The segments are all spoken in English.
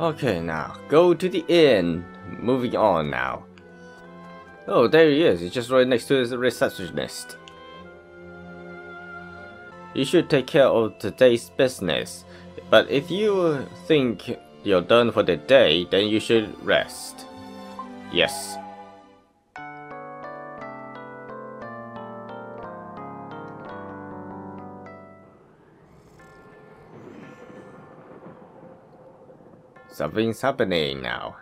Okay, now, go to the inn. Moving on now. Oh, there he is. He's just right next to the receptionist. You should take care of today's business. But if you think you're done for the day, then you should rest. Yes. Something's happening now.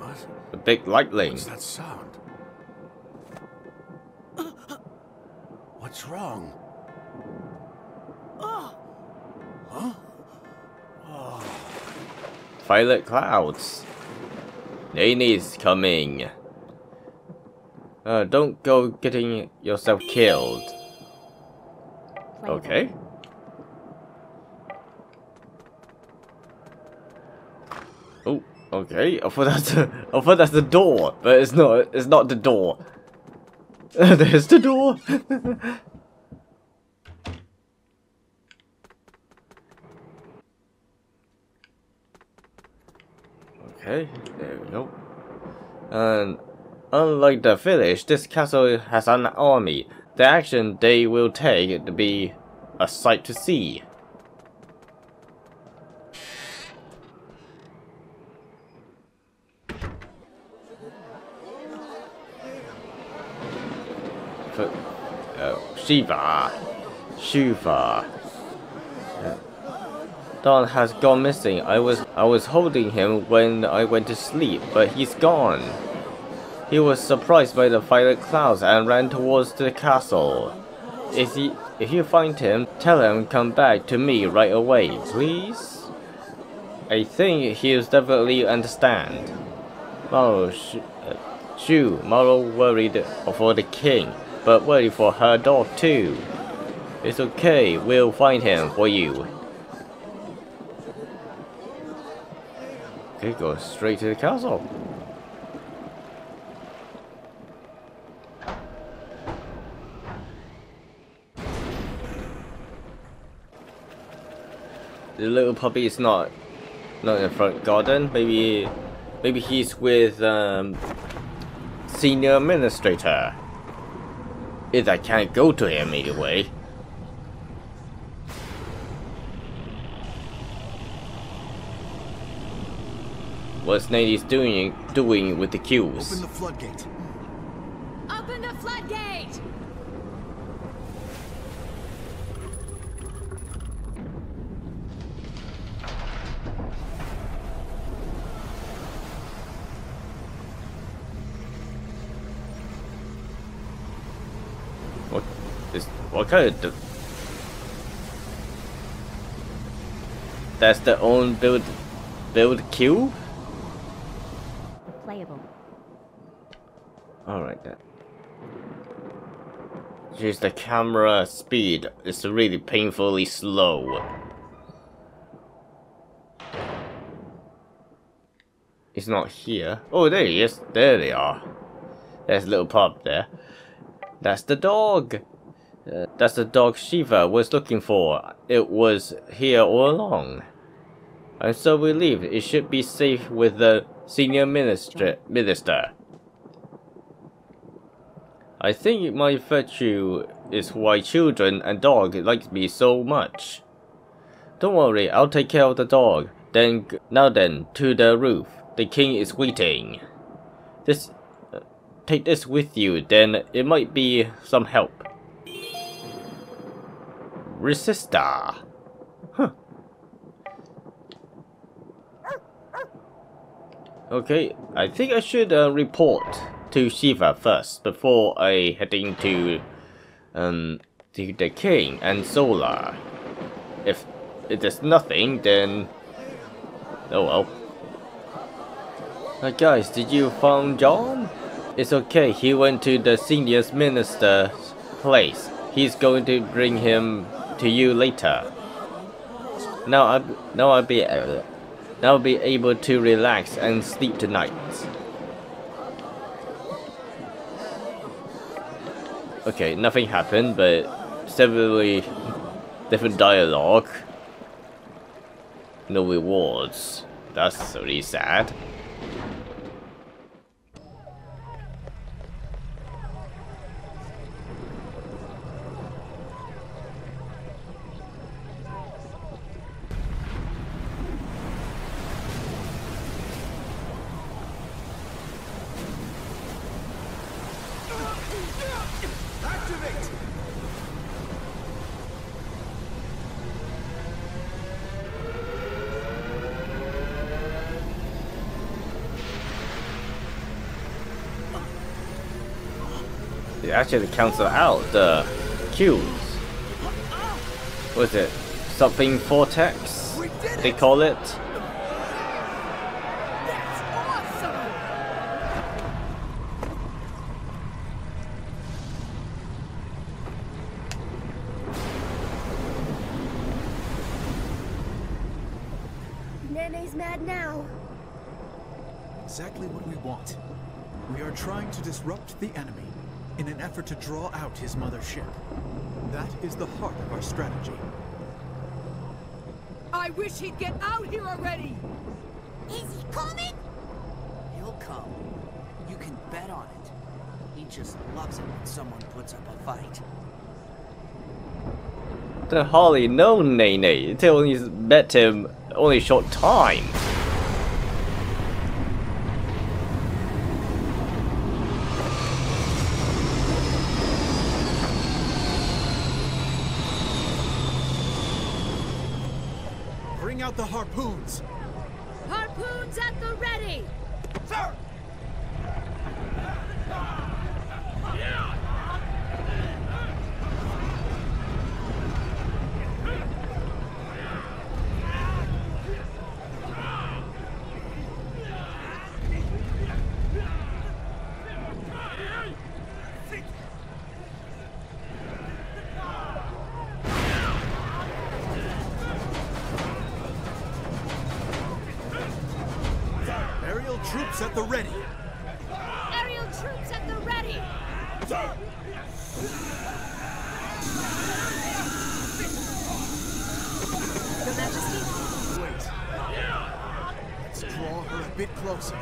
What? The big lightning. What's that sound? What's wrong? Huh? Violet clouds. Lanie's coming. Uh, don't go getting yourself killed. Okay. Oh, okay. I thought that's a, I thought that's the door, but it's not. It's not the door. There's the door. okay, there we go. And unlike the village, this castle has an army. The action they will take to be a sight to see. Uh, Shiva. Shiva. Don has gone missing. I was I was holding him when I went to sleep, but he's gone. He was surprised by the violet clouds and ran towards the castle. If he, if you find him, tell him come back to me right away, please. I think he'll definitely understand. Maro, Shu, uh, Shu, worried for the king, but worried for her dog too. It's okay, we'll find him for you. Okay, go straight to the castle. The little puppy is not not in the front garden. Maybe maybe he's with um, senior administrator. If I can't go to him anyway. What's Nady's doing doing with the cubes? Open the floodgate. Open the floodgate! What is what kind of the That's the own build build queue? Playable. Alright then. Jeez, the camera speed is really painfully slow. It's not here. Oh, there he is. There they are. There's a little pup there. That's the dog. Uh, that's the dog Shiva was looking for. It was here all along. I'm so relieved. It should be safe with the senior minister. minister. I think my virtue is why children and dog like me so much. Don't worry, I'll take care of the dog. Then, now then, to the roof. The king is waiting. This, uh, take this with you. Then it might be some help. Resistor. Huh. Okay, I think I should uh, report to Shiva first before I heading to um to the king and Zola. If it is nothing, then oh well. Uh, guys, did you find John? It's okay. He went to the senior minister's place. He's going to bring him to you later. Now I now I'll be uh, now I'll be able to relax and sleep tonight. okay, nothing happened, but severally different dialogue. No rewards. That's really sad. It actually cancel out the cubes. What is it? Something vortex? They call it? That's awesome! Nene's mad now. Exactly what we want. We are trying to disrupt the enemy in an effort to draw out his mother ship. That is the heart of our strategy. I wish he'd get out here already! Is he coming? He'll come. You can bet on it. He just loves it when someone puts up a fight. The Holly no Nene until he's met him only a short time. Bring out the harpoons! Harpoons at the ready! Sir! Aerial troops at the ready! Aerial troops at the ready! Your Majesty? Wait. Let's draw her a bit closer.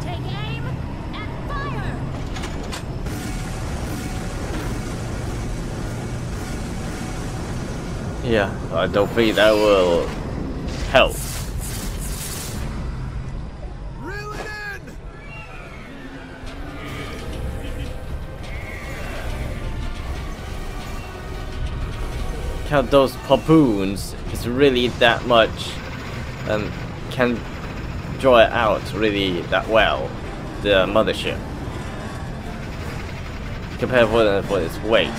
Take aim and fire! Think that will help. Count those harpoons is really that much and can draw it out really that well, the mothership. Compared for, for its weight.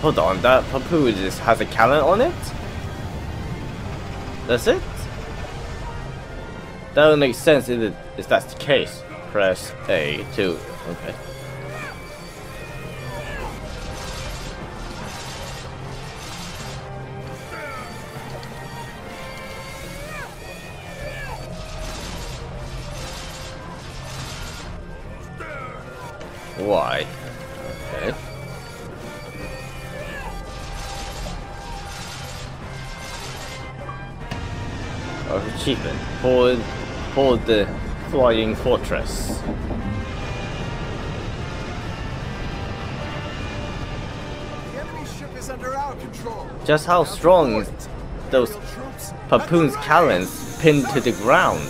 Hold on, that Papu just has a cannon on it? That's it? That would make sense if, it, if that's the case. Press A to... Okay. Why? For for the flying fortress. The enemy ship is under our control. Just how strong those Papoon's talons pinned to the ground.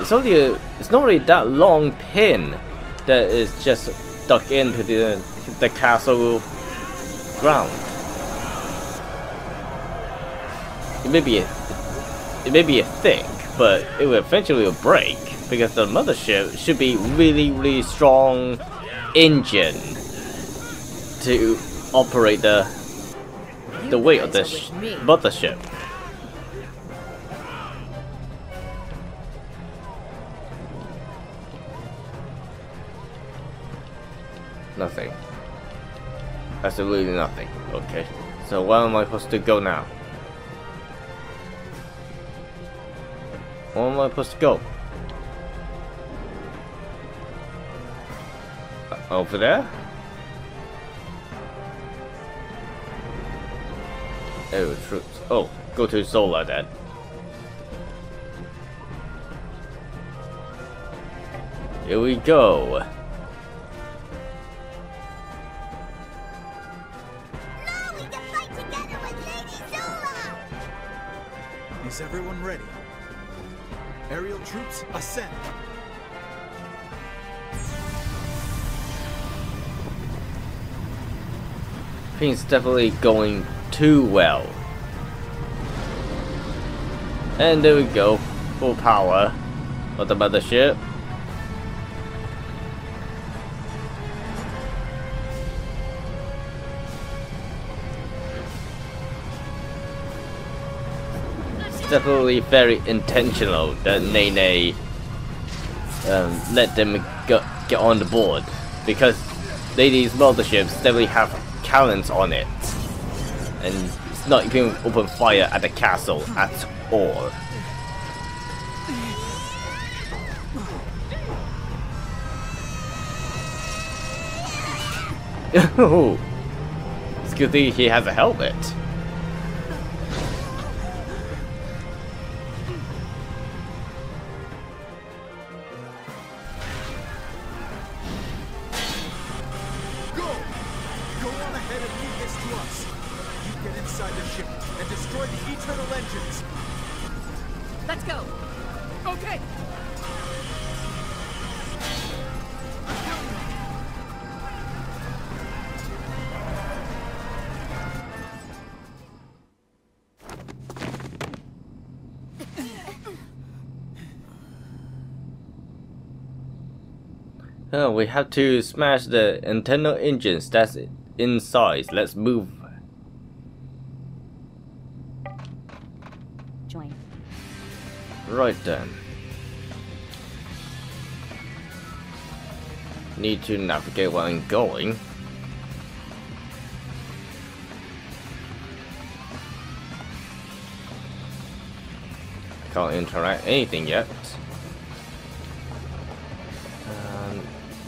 It's only a, it's not really that long pin that is just stuck into the the castle ground. It may be a, it may be a thick, but it will eventually break because the mothership should be really, really strong engine to operate the the weight of the mothership. Nothing. Absolutely nothing. Okay. So where am I supposed to go now? Where am I supposed to go? Uh, Over there? Oh, troops. Oh, go to Zola then. Here we go. Now we can fight together with Lady Zola! Is everyone ready? Aerial troops, ascend! Things definitely going too well. And there we go. Full power of the mothership. Definitely very intentional that Nene um, let them go, get on the board because ladies motherships definitely have cannons on it and it's not even open fire at the castle at all. It's good he has a helmet. Have to smash the internal engines that's it inside. Let's move. Join. Right then. Need to navigate where I'm going. Can't interact anything yet.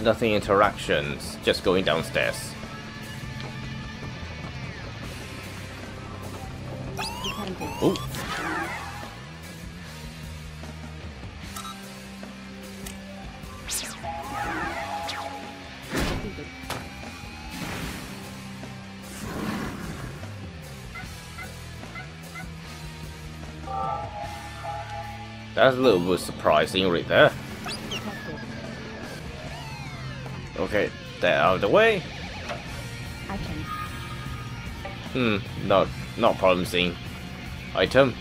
Nothing interactions, just going downstairs. Ooh. That's a little bit surprising right there. Out of the way. Hmm, not not promising. Item.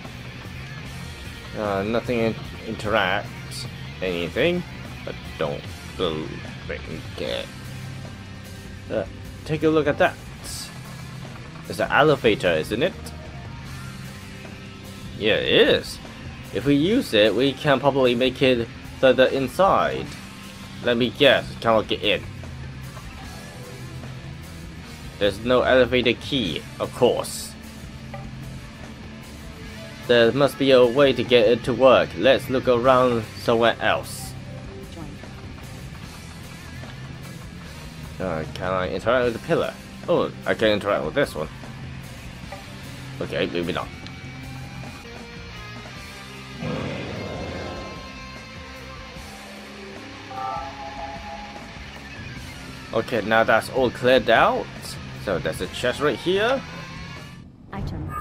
Uh, nothing in interacts anything, but don't it. Uh, take a look at that. It's an elevator, isn't it? Yeah, it is. If we use it, we can probably make it further inside. Let me guess, can we get in? There's no elevator key, of course. There must be a way to get it to work. Let's look around somewhere else. Uh, can I interact with the pillar? Oh, I can interact with this one. Okay, moving on. Okay, now that's all cleared out. So there's a chest right here. Item.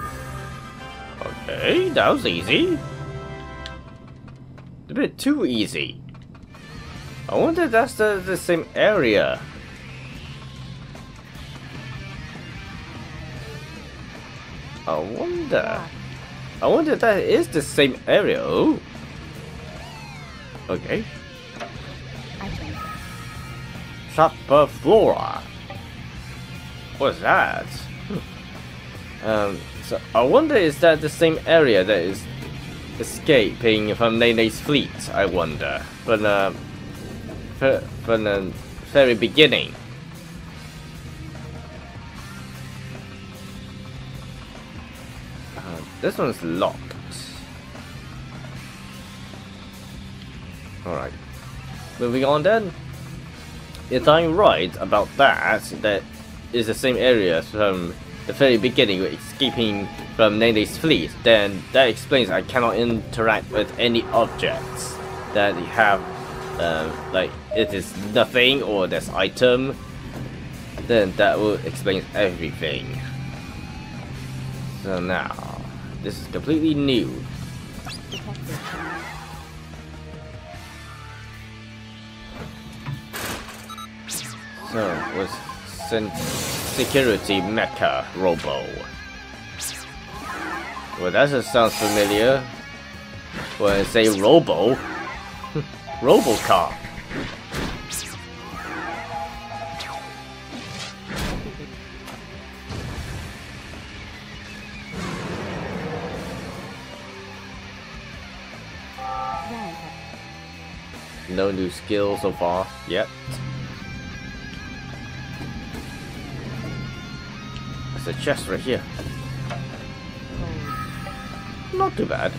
Okay, that was easy. A bit too easy. I wonder if that's the, the same area. I wonder. I wonder if that is the same area. Oh. Okay. Chopper Flora. What's that? Um, so I wonder is that the same area that is escaping from Nene's fleet, I wonder. From the, from the very beginning. Uh, this one's locked. Alright. Moving on then. If I'm right about that, that is the same area from the very beginning escaping from Nene's fleet, then that explains I cannot interact with any objects that you have, uh, like, it is nothing or this item, then that will explain everything. So now, this is completely new. So, sen- security mecha robo. Well, that just sounds familiar. When I say robo, Robocop. No new skill so far yet. There's a chest right here. Not too bad.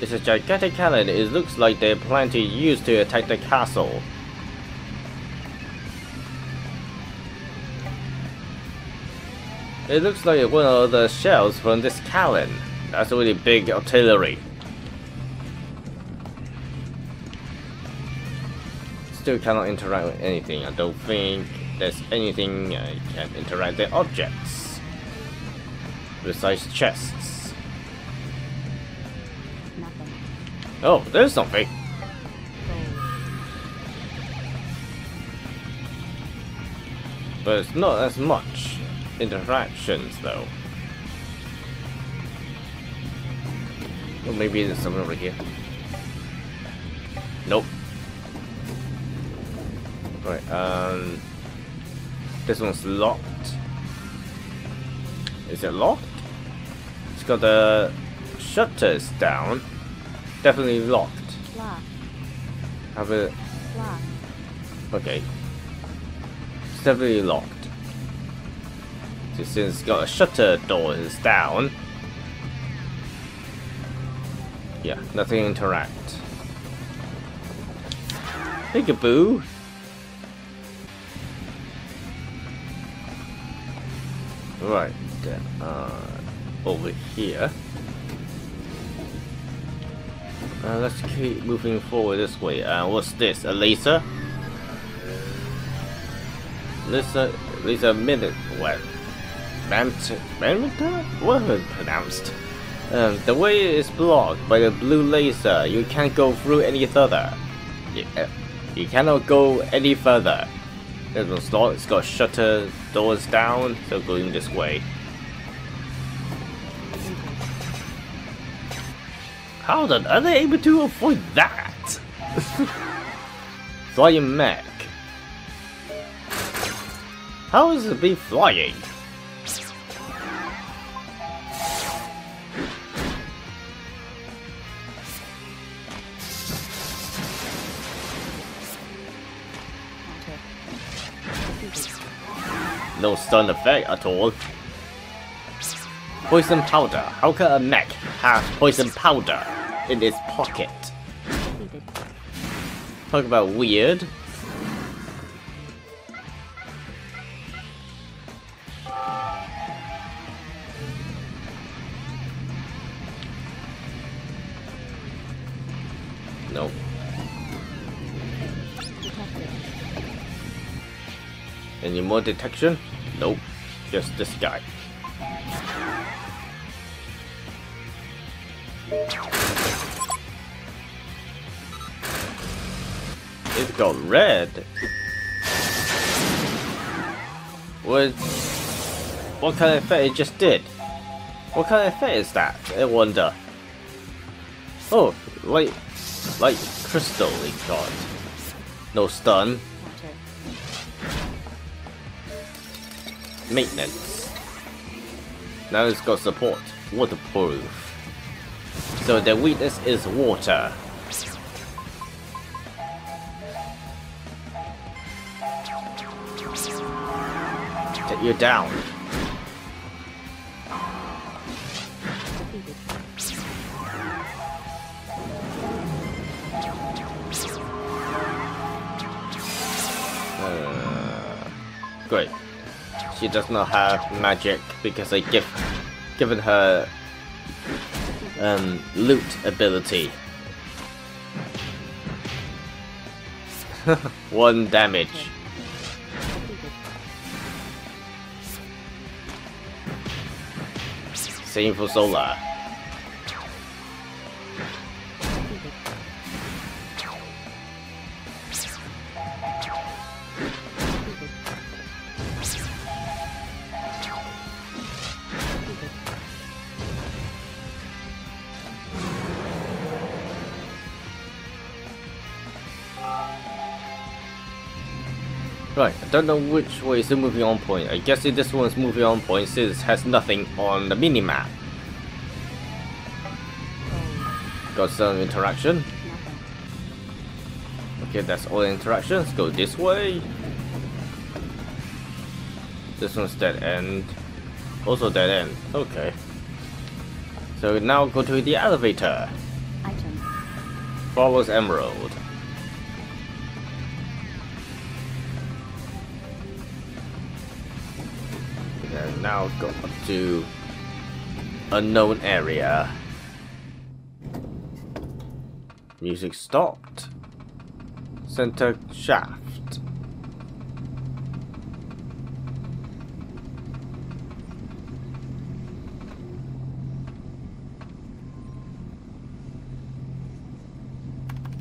It's a gigantic cannon. It looks like they plan to use to attack the castle. It looks like one of the shells from this cannon. That's a really big artillery. Still cannot interact with anything. I don't think there's anything I can interact with objects. Besides chests. Nothing. Oh, there's something. But it's not as much interactions though. Or maybe there's something over here. Nope. Right, um this one's locked. Is it locked? It's got the shutters down. Definitely locked. Lock. Have it Lock. Okay. It's definitely locked. So since it's got a shutter door is down. Yeah, nothing interact. Peekaboo! Right, then, uh, over here. Uh, let's keep moving forward this way. Uh, what's this? A laser? Laser, laser minute. What? Mammoth? What was pronounced? Um, the way is blocked by the blue laser, you can't go through any further. Yeah, you cannot go any further. It was locked, it's got shutter doors down, so going this way. How the are they able to avoid that? Flying mech. How is it be flying? No stun effect at all. Poison powder. How can a mech have poison powder in its pocket? Talk about weird. Nope. Any more detection? Nope. Just this guy. It got red. What? What kind of effect it just did? What kind of effect is that? I wonder. Oh, like, like crystal it got. No stun. Maintenance. Now it's got support, waterproof. So the weakness is water. Take you down. Defeated. Great. She does not have magic because I give given her um, loot ability. One damage. Same for Zola. Don't know which way is the moving on point. I guess this one's moving on point since it has nothing on the minimap. Got some interaction. Okay, that's all interactions. Go this way. This one's dead end. Also dead end. Okay. So now go to the elevator. Item. Follows Emerald. Now go up to unknown area. Music stopped. Center shaft.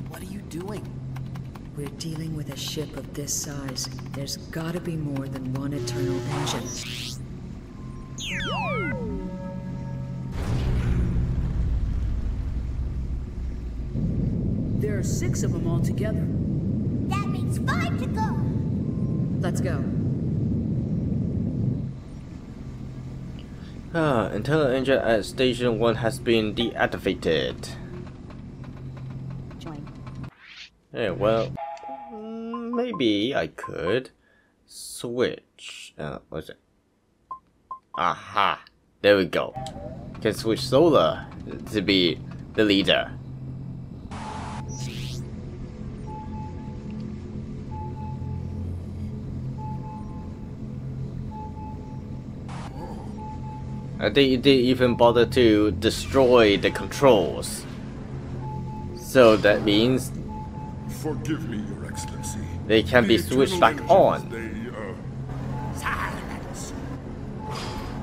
What are you doing? We're dealing with a ship of this size. There's gotta be more than one internal engine. Six of them altogether. That means five to go. Let's go. Ah, internal engine at station 1 has been deactivated. Join. Yeah, well, maybe I could switch. Uh, what's it? Aha! There we go. Can switch Zola to be the leader. I think it didn't even bother to destroy the controls. So that means Forgive me, Your Excellency. They can be switched back on. They, uh, Silence!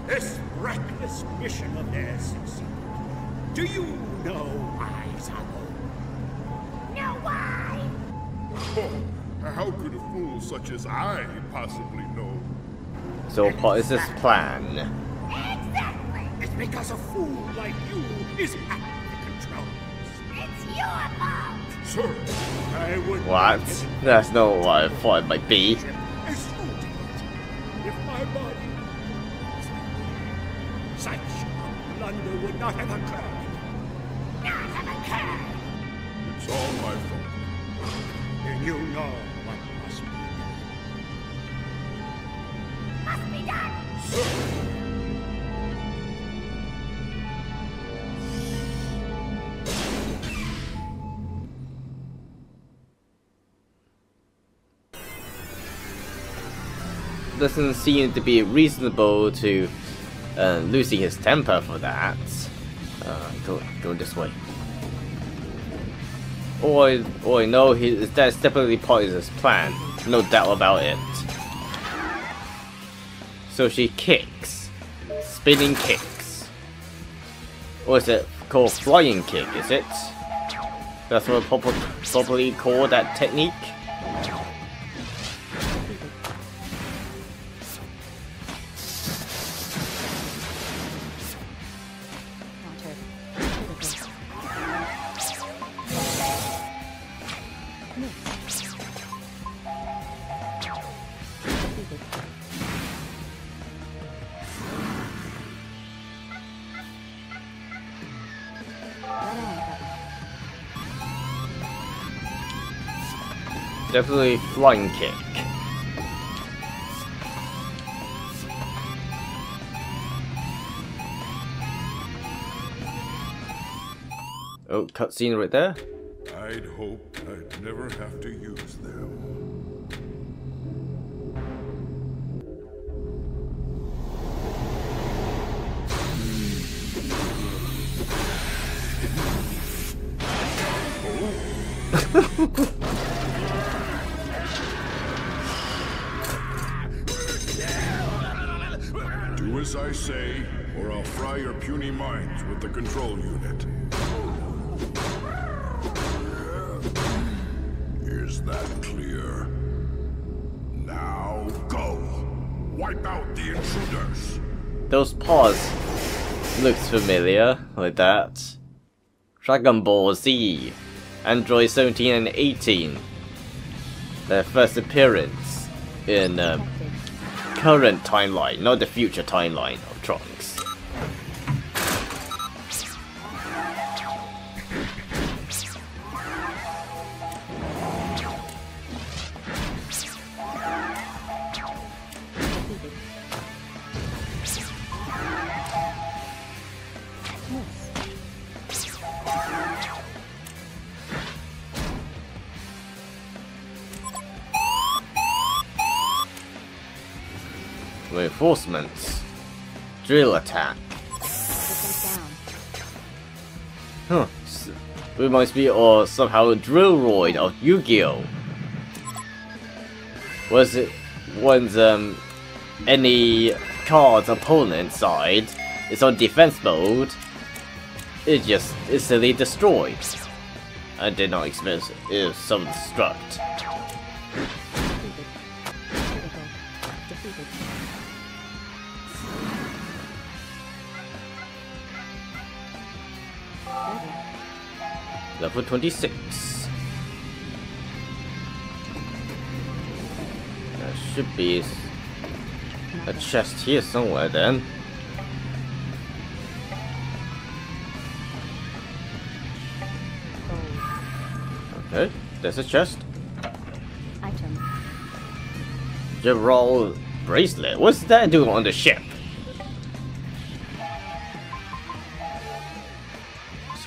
This reckless mission of theirs succeeded. Do you know why, Szabo? No, why? oh, how could a fool such as I possibly know? So what is this plan? Exactly. It's because a fool like you is at the controls. It's your fault. Sir, I would What? That's not what I thought it might be. Doesn't seem to be reasonable to uh, losing his temper for that. Uh, go, go this way. Or, or no, he, that's definitely part of his plan. No doubt about it. So she kicks. Spinning kicks. Or is it called flying kick, is it? That's what proper, properly call that technique? Definitely flying kick. Oh, cutscene right there. I'd hoped I'd never have to use them. Do I say, or I'll fry your puny minds with the control unit. Is that clear? Now go! Wipe out the intruders! Those paws looks familiar, like that. Dragon Ball Z, Android 17 and 18. Their first appearance in um, current timeline, not the future timeline Reinforcements. Drill attack. Huh. s- Reminds me or somehow a Drillroid of Yu-Gi-Oh! Was it once um any card's opponent side is on defense mode, it just instantly destroyed. I did not expect it self-destruct. Defeated. Level 26. There should be a chest here somewhere then. Okay, there's a chest. Item. Gerald bracelet. What's that doing on the ship?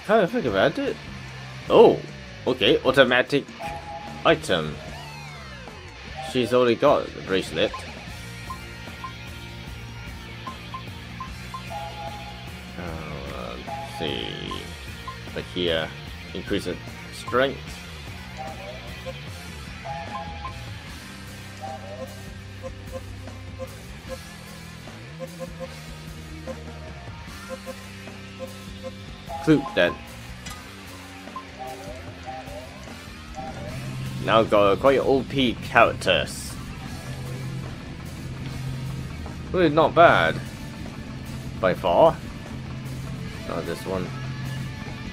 Kind of think about it. Oh, okay, automatic item. She's already got the bracelet. Uh, let's see. Like here, increase strength. Clue then. Now got quite OP characters. Really not bad. By far. Not this one.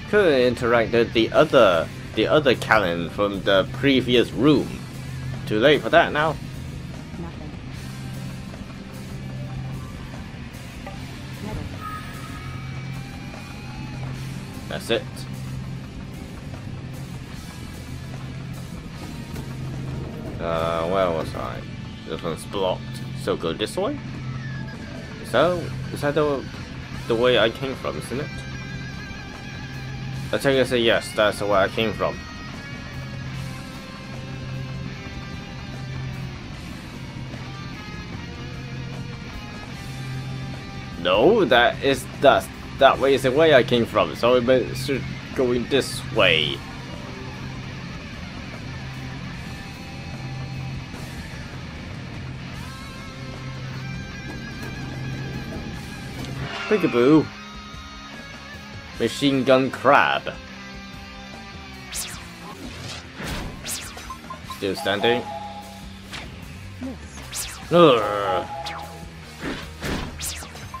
Could interact with the other the other cannon from the previous room. Too late for that now. Nothing. That's it. Uh, where was I? This one's blocked. So go this way? Is that, is that the, the way I came from, isn't it? I think I say yes, that's the way I came from. No, that is that that way is the way I came from. So we should going this way. Peekaboo. Machine gun crab. Still standing. Ugh.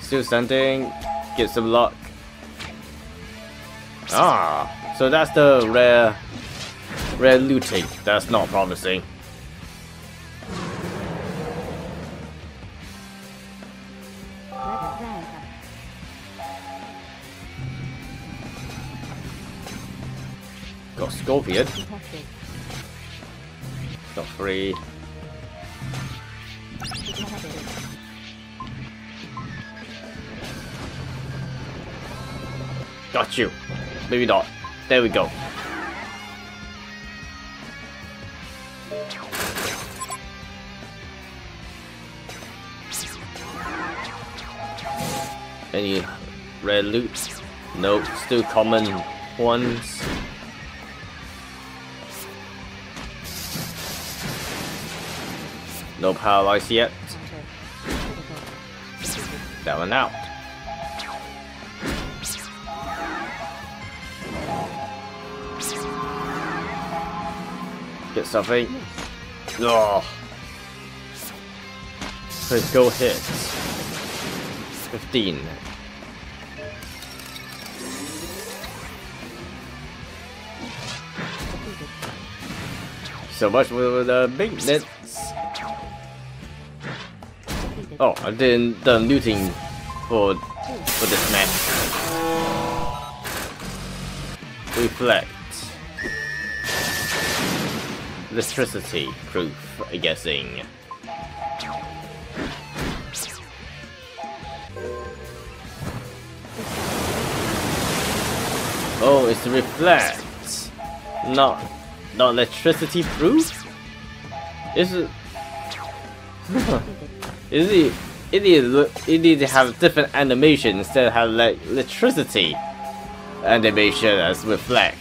Still standing. Get some luck. Ah, so that's the rare, rare looting. That's not promising. Got three. Got you. Maybe not. There we go. Any rare loot? Nope, still common ones. No paralyze yet. That one out. Get something. Oh. Critical hits. 15. So much for the big nets. Oh, I didn't done looting for for this map. Reflect. Electricity proof, I'm guessing. Oh, it's reflect. Not not electricity proof? Is it it is it needs to have different animation instead of have like electricity animation as reflect.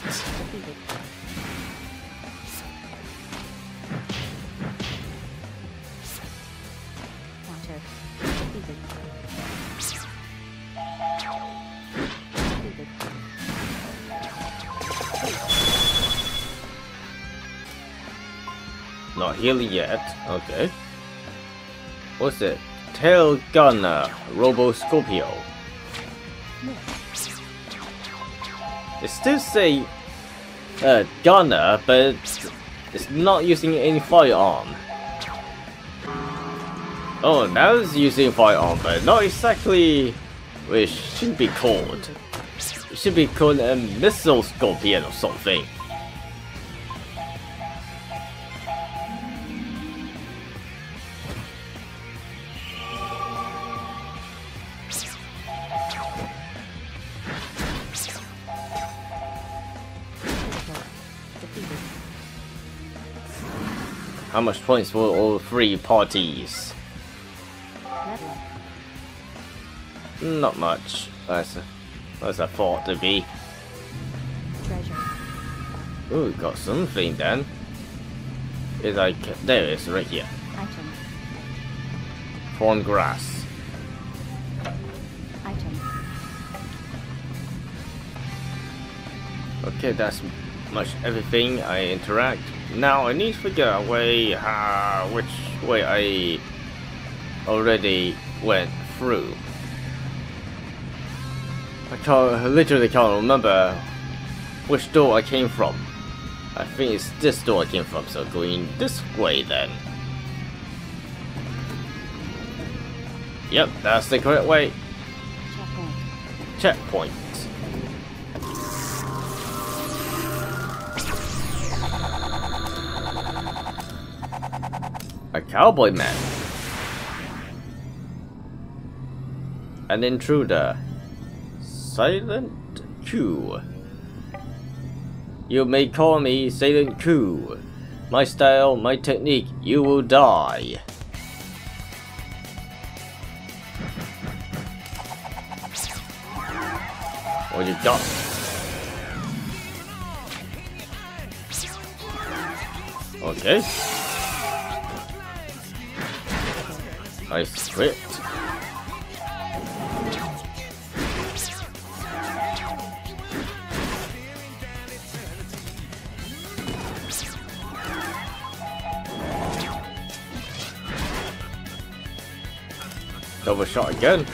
Not healing yet. Okay. What's it? Tail Gunner Robo Scorpio. It still say uh, gunner, but it's not using any firearm. Oh, now it's using firearm, but not exactly which should be called. It should be called a missile scorpion or something. Much points for all three parties? Not much. That's a, that's a thought to be. Treasure. Ooh, got something then. Is like there it is right here. Item. Fawn grass. Item. Okay, that's much everything I interact. Now I need to figure out way uh, which way I already went through. I can't I literally can't remember which door I came from. I think it's this door I came from, so going this way then. Yep, that's the correct way. Checkpoint. Checkpoint. A cowboy man. An intruder. Silent Q. You may call me Silent Q. My style, my technique, you will die. What you got? Okay. Nice crit. Double shot again.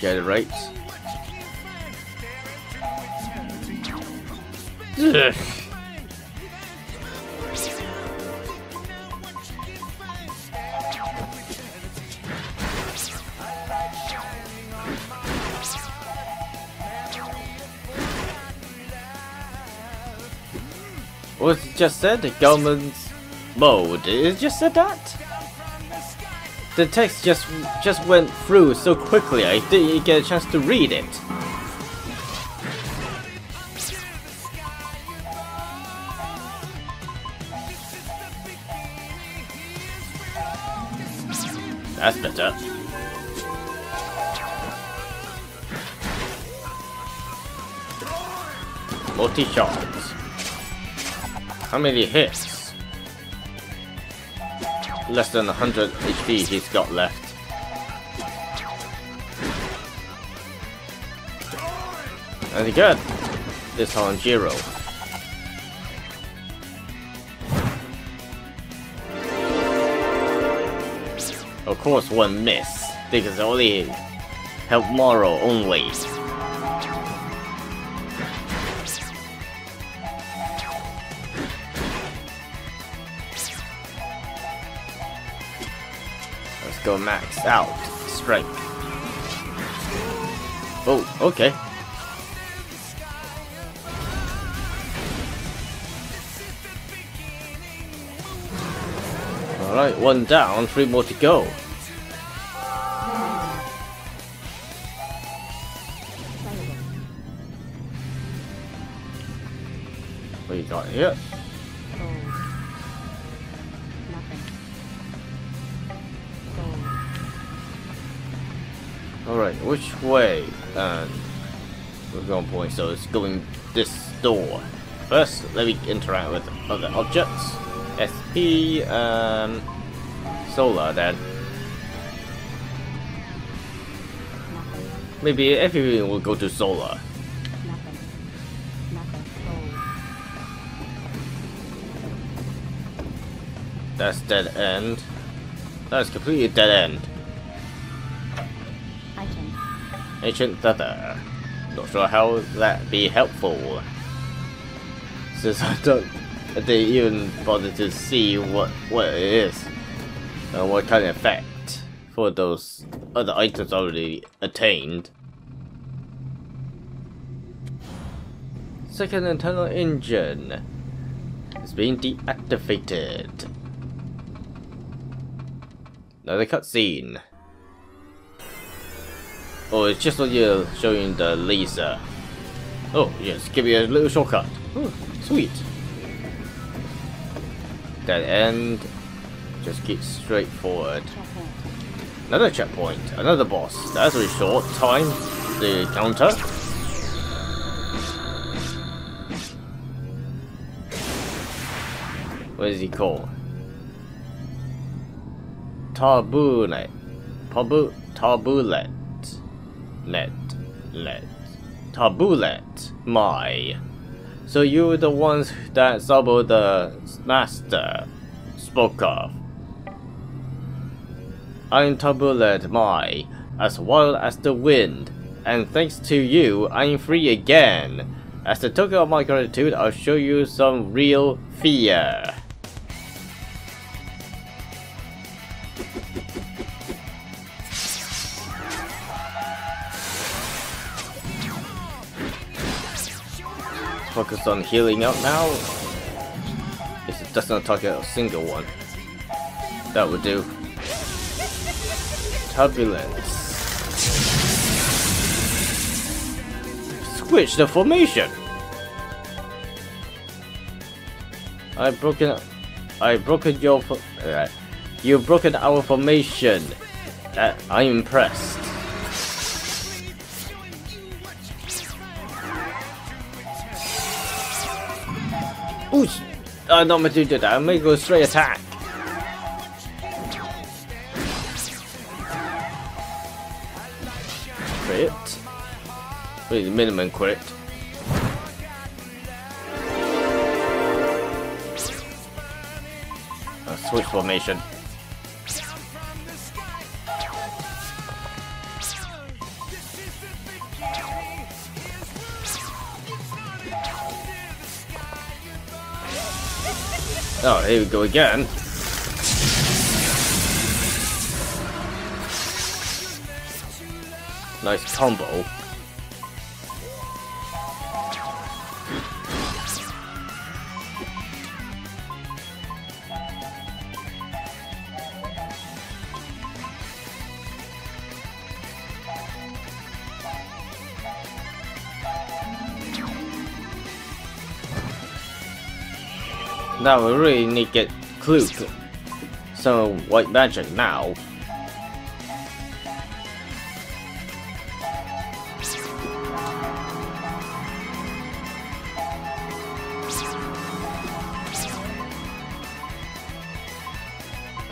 Get it right. Ugh. Just said? The government's mode. It just said that? the text just just went through so quickly. I didn't get a chance to read it. That's better. Multi shots. How many hits? Less than 100 HP he's got left. And good. This on Jiro. Of course one miss, because only help Moro only. Go max out. Strike. Oh, okay. Alright, one down, three more to go. Point, so it's going this door. First, let me interact with other objects. SP, um, solar then. Maybe everything will go to solar. Nothing. Nothing. Gold. That's dead end. That's completely dead end. Ancient feather. Not sure how that be helpful. Since I don't I didn't even bother to see what what it is. And what kind of effect for those other items already attained. Second internal engine is being deactivated. Another cutscene. Oh, it's just like you're showing the laser. Oh, yes, give me a little shortcut. Oh, sweet. Dead end. Just keep straight forward. Another checkpoint. Another boss. That's a short time. The counter. What is he called? Tabulet. Tabu tabulet. Let. Let. Tabulet. My. So you the ones that Szabo the master spoke of. I'm Tabulet Mai, as well as the wind, and thanks to you, I'm free again. As a token of my gratitude, I'll show you some real fear. Focus on healing up now. If it does not target a single one, that would do. Turbulence. Switch the formation. I broken. I broken your. Uh, you broken our formation. Uh, I'm impressed. Ooh, uh, not meant to do that. I'm gonna go straight attack. Crit. Wait, minimum crit. Uh, switch formation. Oh, here we go again. Nice combo. Now we really need to get Kluke some white magic now.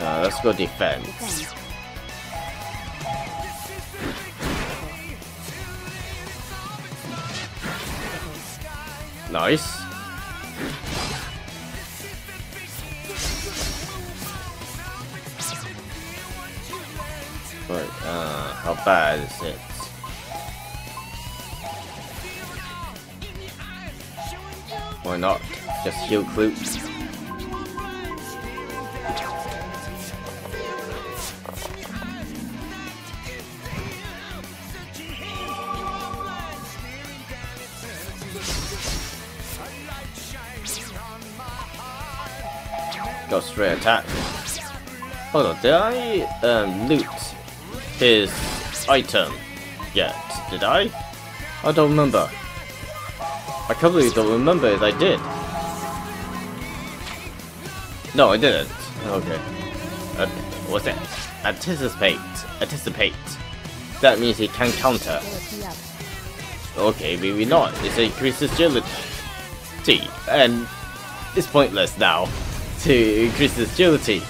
Uh, let's go. Defense. Nice. It? Why not? Just heal Kluke. Go straight attack. Hold on, did I um, loot his item yet? Did I? I don't remember. I completely don't remember if I did. No, I didn't. Okay. Uh, what's that? Anticipate. Anticipate. That means he can counter. Okay, maybe not. It increases agility. And it's pointless now to increase agility.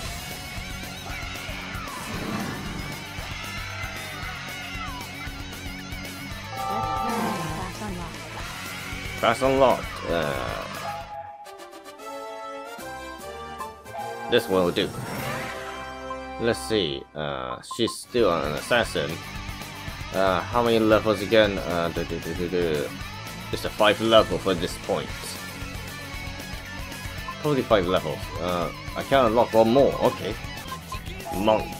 Fast unlocked. Uh, this will do. Let's see. Uh, she's still an assassin. Uh, how many levels again? Uh, duh, duh, duh, duh, duh. It's a five level for this point. Probably five levels. Uh, I can unlock one more. Okay. Monk.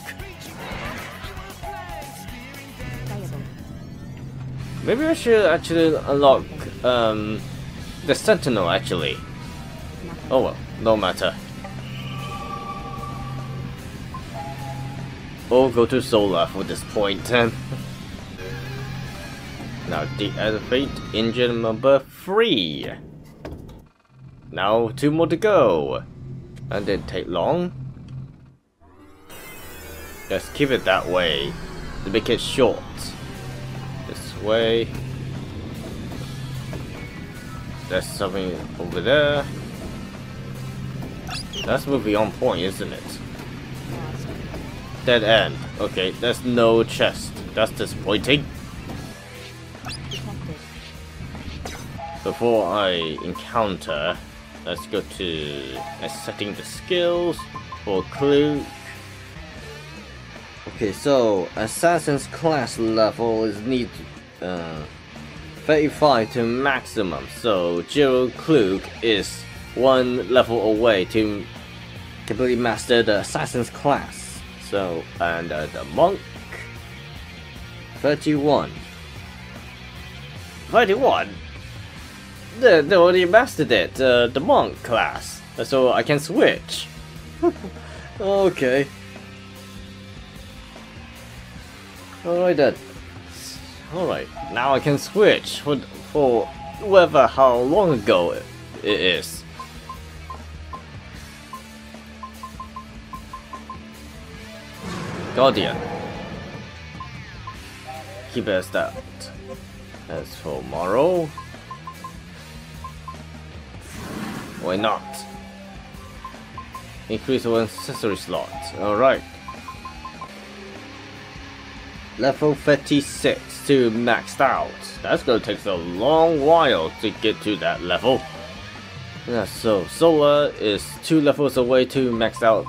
Maybe I should actually unlock um, the Sentinel actually. Oh well, no matter. Or go to Zola for this point then. now deactivate engine number three. Now two more to go. And didn't take long. Let's keep it that way. To make it short. This way. There's something over there. That's moving on point, isn't it? Dead end. Okay, there's no chest. That's disappointing. Before I encounter, let's go to uh, setting the skills for Kluke. Okay, so Assassin's class level is need uh, 35 to maximum. So Jiro Kluke is one level away to completely master the Assassin's class. So and uh, the monk 31. 31. They, they already mastered it, uh, the monk class, so I can switch. okay. Alright then. Alright, now I can switch for, for whoever how long ago it, it is. Guardian. Keep as that. As for Morrow, why not? Increase one accessory slot. Alright. Level 36 to maxed out. That's gonna take a long while to get to that level. Yeah, so Zola is two levels away to max out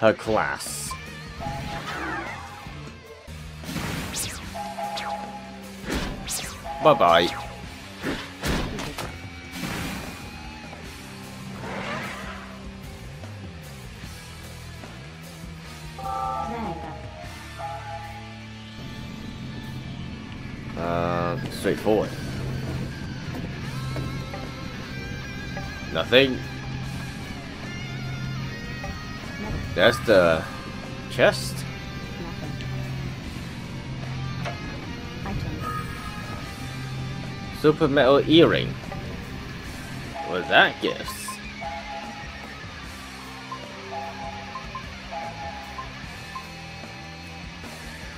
her class. Bye bye. Uh, straightforward. Nothing. That's the chest. Super metal earring. What's that gives.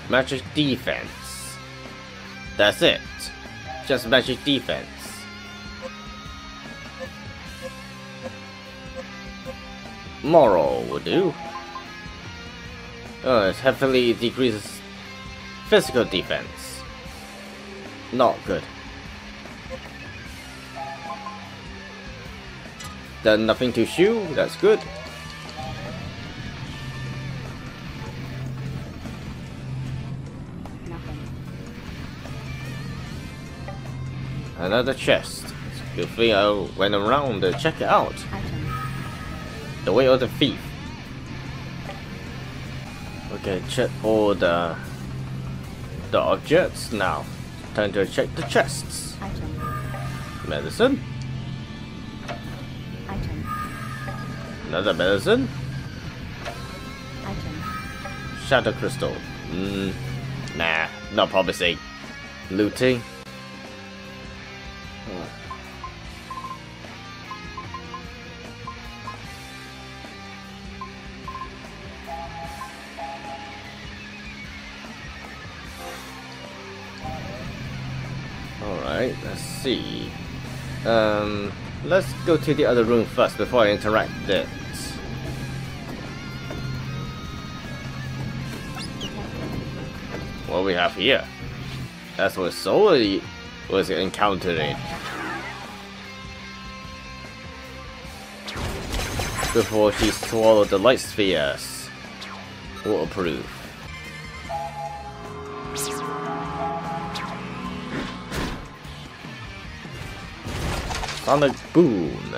Magic defense. That's it. Just magic defense. Moral will do. Uh, it heavily decreases physical defense. Not good. Then nothing to shoot, that's good. Another chest. Good thing I went around to check it out. The way of the thief. Okay, check all the the objects now. Time to check the chests. Item. Medicine. Item. Another medicine. Item. Shadow crystal. Mm, nah, not promising. Looting. See. Um, let's go to the other room first before I interact with it. What we have here? That's what Zola was encountering. Before she swallowed the light spheres. Waterproof. Sonic Boom.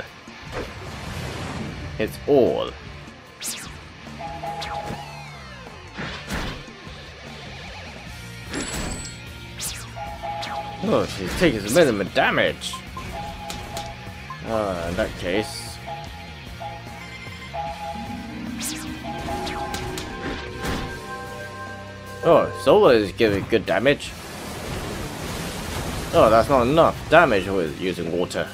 It's all. Oh, she's taking some minimum damage. Uh, in that case. Oh, Zola is giving good damage. Oh, that's not enough damage with using water.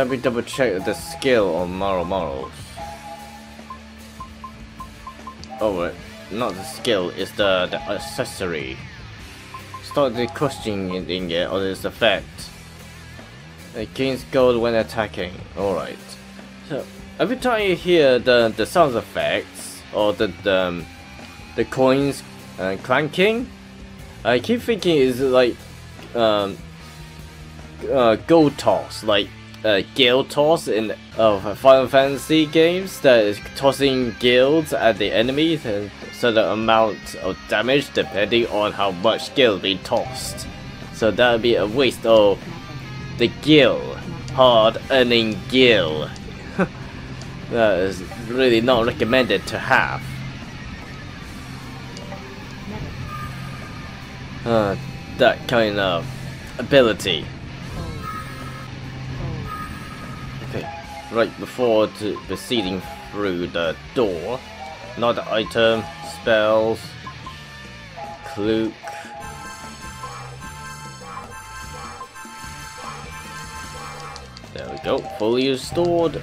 Let me double check the skill on Maro Morals. Oh, wait. Not the skill, it's the, the accessory. Start the questioning it or its effect. It gains gold when attacking. Alright. So, every time you hear the, the sound effects, or the, the, um, the coins uh, clanking, I keep thinking it's like um, uh, gold toss, like uh, guild toss in of Final Fantasy games that is tossing guilds at the enemies and certain amount of damage depending on how much guild being tossed. So that would be a waste of the guild, hard earning guild. that is really not recommended to have. Uh, that kind of ability. Right before proceeding through the door, another item, spells, cloak. There we go, fully restored.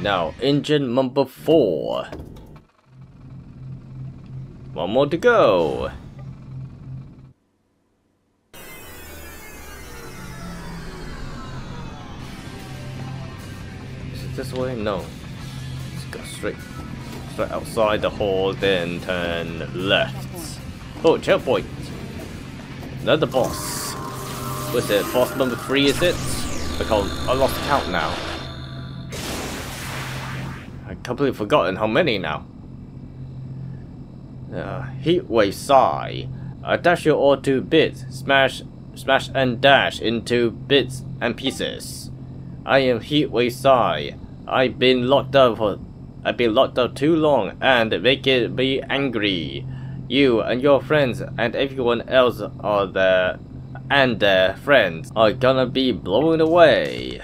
Now, engine number four. One more to go. This way? No. Let's go straight. Straight outside the hall, then turn left. Oh, checkpoint. Another boss. What's it? Boss number three, is it? I can't. I lost count now. I completely forgotten how many now. Uh, Heatwave Sigh. I dash you all to bits. Smash, smash and dash into bits and pieces. I am Heatwave Sigh. I've been locked up for, I've been locked up too long and make it be angry. You and your friends and everyone else are there, and their friends are gonna be blown away.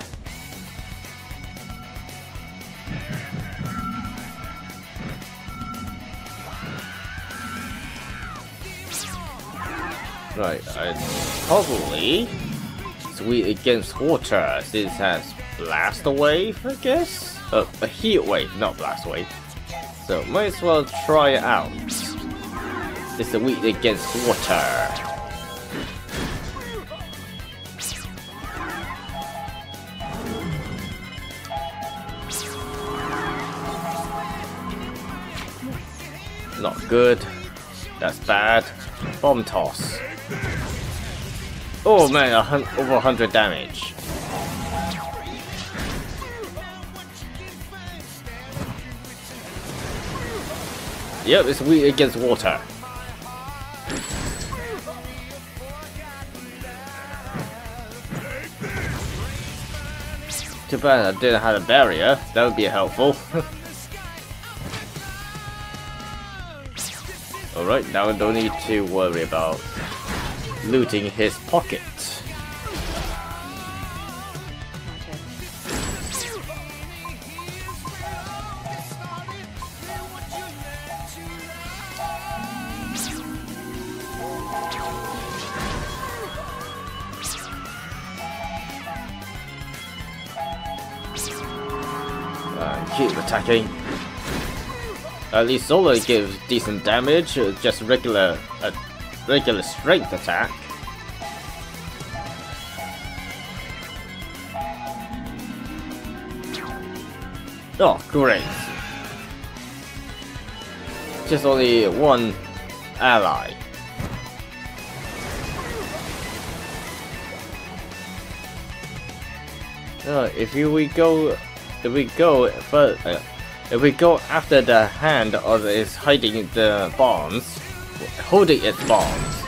Right, I probably Sweet against water. This has blast wave, I guess. Uh, a heat wave, not blast wave. So might as well try it out. It's a weak against water. Not good. That's bad. Bomb toss. Oh man, over 100 damage. Yep, it's weak against water. Too bad I didn't have a barrier. That would be helpful. Alright, now I don't need to worry about looting his pocket. Attacking. At least Zola gives decent damage, uh, just regular, uh, regular strength attack. Oh, great. Just only one ally. Uh, if we go, if we go further, uh, if we go after the hand of is hiding the bombs, holding its bombs,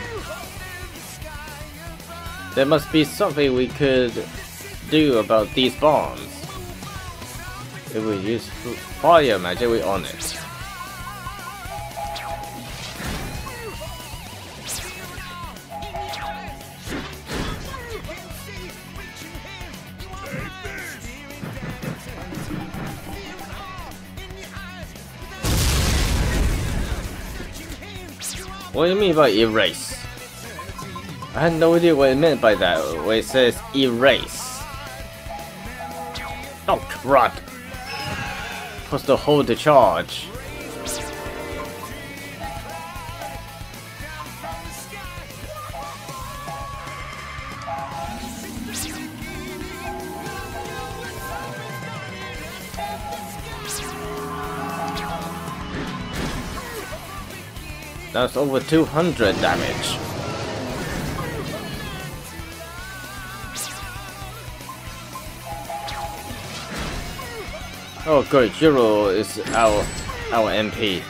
there must be something we could do about these bombs. If we use fire magic, we on it. What do you mean by erase? I had no idea what it meant by that, when it says erase. Oh, crud! Supposed to hold the charge. That's over 200 damage. Oh good, Jiro is our our MP.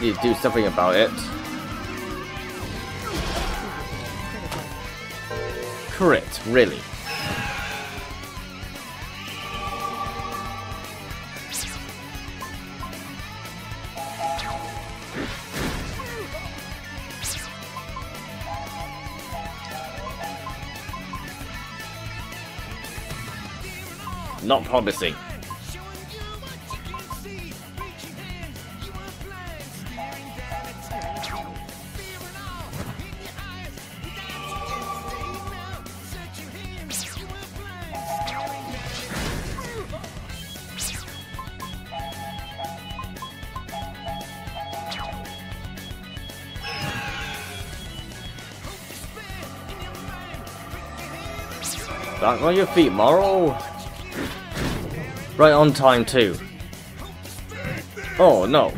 Need to do something about it. Crit, really. Not promising. Back on your feet, Morrow. Right on time too. Oh no.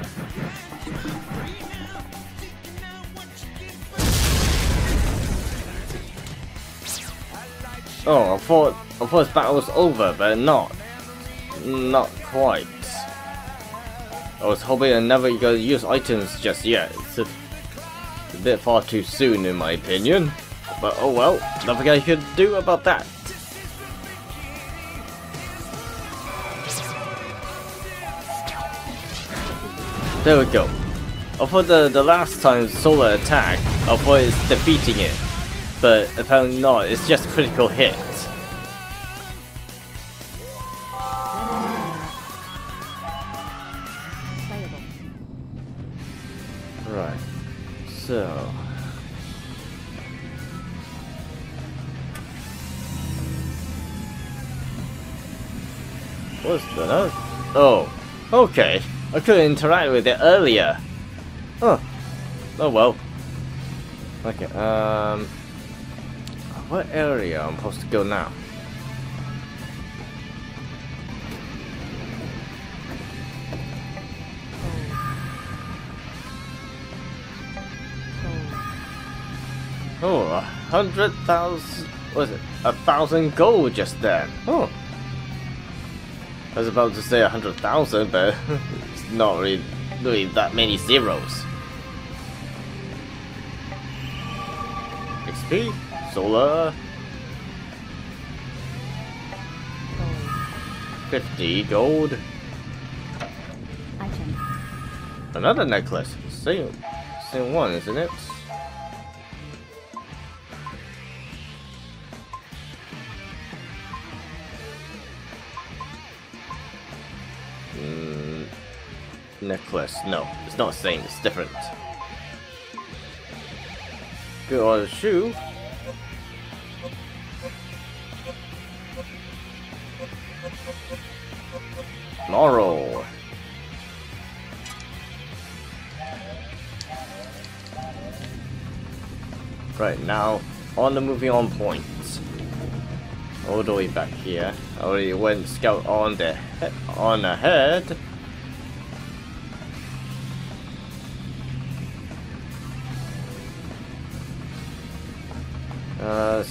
Oh, I thought I thought this battle was over, but not. Not quite. I was hoping I never gonna use items just yet. It's a, it's a bit far too soon in my opinion. But oh well, nothing I could do about that. There we go. I the, the last time Zola attacked, I thought it's defeating it. But apparently not, it's just critical hit. Right. So. What's that? Oh, okay. I couldn't interact with it earlier. Huh. Oh well. Okay, um... What area I'm supposed to go now? Oh, a hundred thousand... Was it? A thousand gold just then. Oh. I was about to say a hundred thousand, but not really, really that many zeros. XP, solar, 50 gold, another necklace, same, same one, isn't it? Necklace, no, it's not the same, it's different. Good the shoe. Laurel. Right now, on the moving on point. All the way back here. I already went scout on the he on ahead.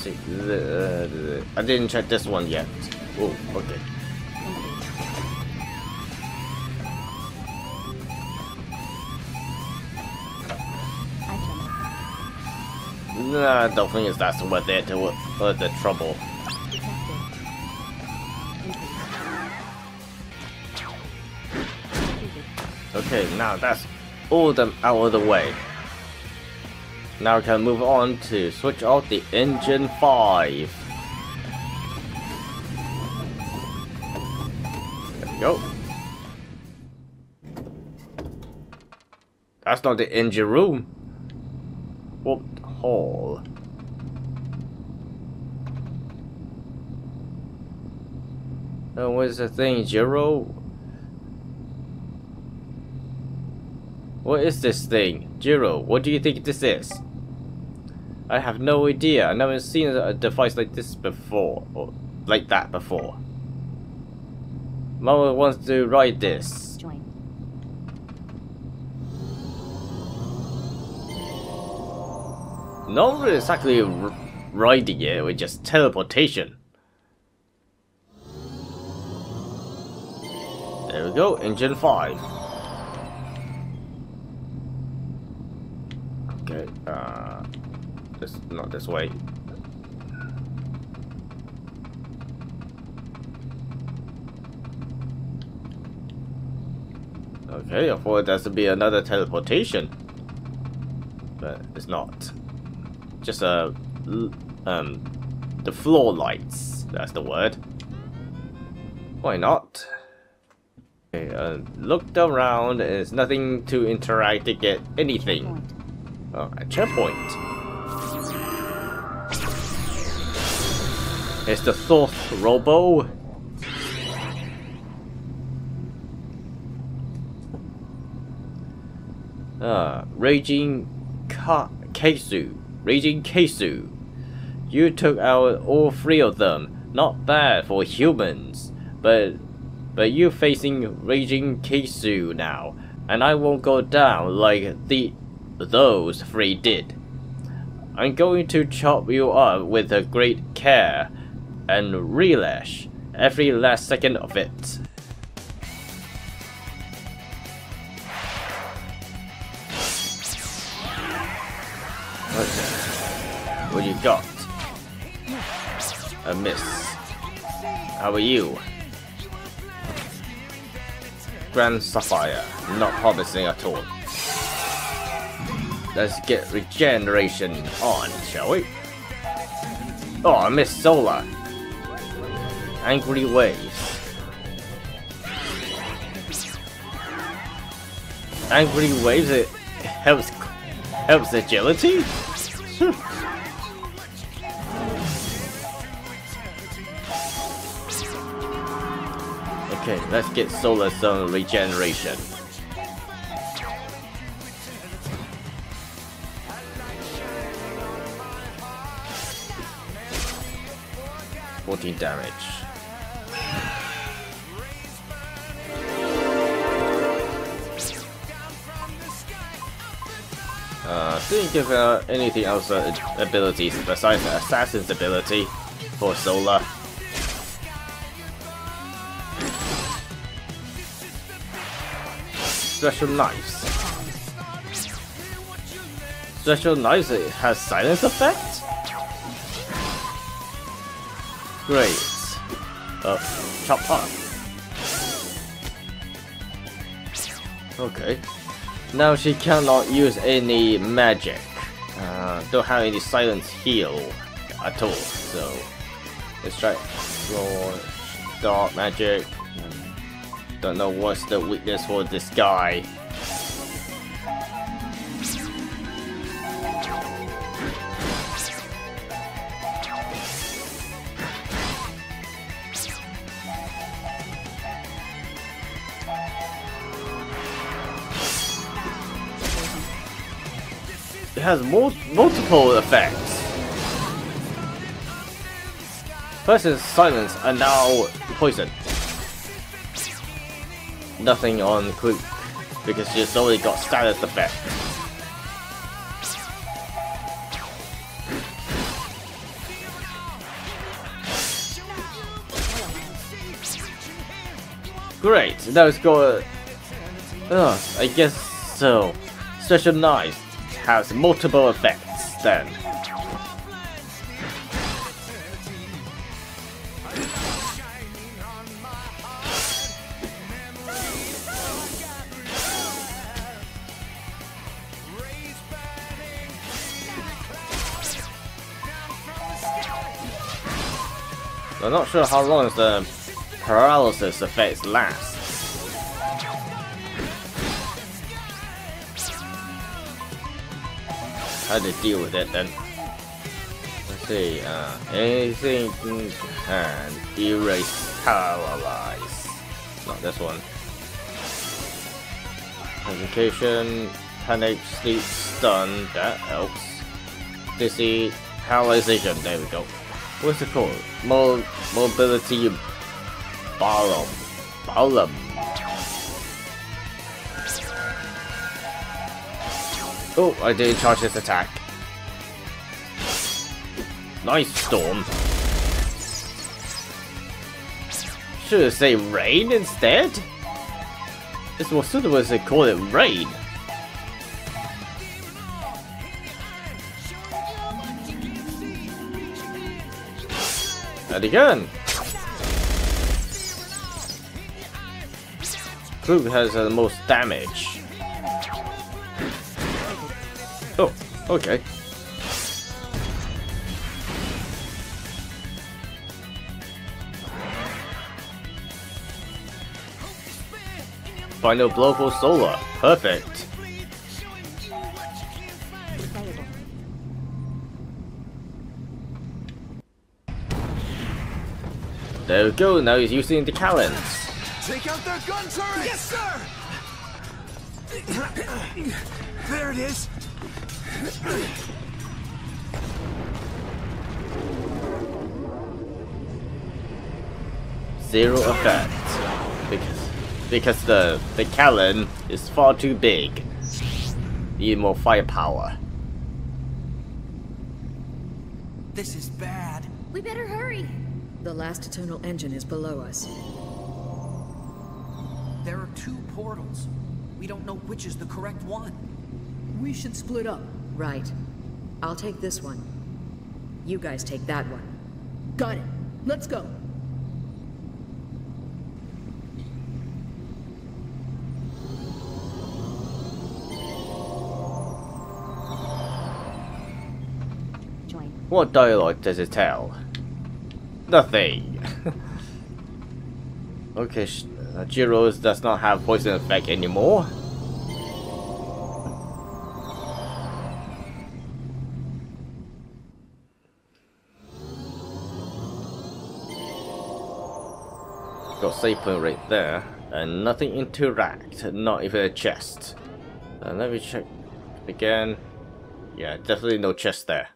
See. Uh, I didn't check this one yet. Oh, okay. Nah, I don't think it's that's worth it to worth the trouble. Okay, now that's all them out of the way. Now we can move on to switch off the engine 5. There we go. That's not the engine room. What hall? Oh, uh, what's the thing, Jiro? What is this thing? Jiro, what do you think this is? I have no idea. I've never seen a device like this before. Or like that before. Mama wants to ride this. Join. Not really exactly r riding it, with just teleportation. There we go, engine 5. Okay, uh, this, not this way. Okay, I thought there to be another teleportation. But it's not. Just a, l- um, the floor lights, that's the word. Why not? Okay, uh, looked around, there's nothing to interact to get anything. Oh, a checkpoint. It's the Thoth Robo. Ah, Raging Ka Keisu. Raging Keisu. You took out all three of them. Not bad for humans. But but you're facing Raging Keisu now. And I won't go down like the those three did. I'm going to chop you up with a great care and relish every last second of it. What, what you got? A miss. How are you? Grand Sapphire, not promising at all. Let's get regeneration on, shall we? Oh, I missed Zola. Angry Waves. Angry Waves, it helps helps agility? okay, let's get Solar Stone regeneration. Fourteen damage. Didn't give uh, anything else uh, abilities besides the assassin's ability for Zola. Special knives. Special knives has silence effect? Great. Uh, chop up. Okay. Now she cannot use any magic. Uh, don't have any silence heal at all. So let's try explore dark magic. Don't know what's the weakness for this guy. Has mul multiple effects. First is silence, and now poison. Nothing on Quick, because she's already got status effect. Great, now it's got. Uh, I guess so. Special knife has multiple effects then. I'm not sure how long the paralysis effects last. How to deal with it then? Let's see. Uh, anything can erase paralyze. Not this one. Education, panic, sleep, stun. That helps. Dizzy, paralyzation. There we go. What's it called? Mo mobility Barum. Barum. Oh, I didn't charge this attack. Nice storm. Should I say rain instead? It's more suitable to call it rain. And again. Krug has the most damage. Okay. Final blow for Zola. Perfect. There we go, now he's using the Callens. Take out their gun turret! Yes, sir! there it is! Zero effect. Because because the the Callan is far too big. Need more firepower. This is bad. We better hurry. The last Eternal Engine is below us. There are two portals. We don't know which is the correct one. We should split up. Right. I'll take this one. You guys take that one. Got it. Let's go. Join. What dialogue does it tell? Nothing. okay, sh- uh, Jiro's does not have poison effect anymore. Got point right there, and nothing interact, not even a chest. Uh, let me check again. Yeah, definitely no chest there.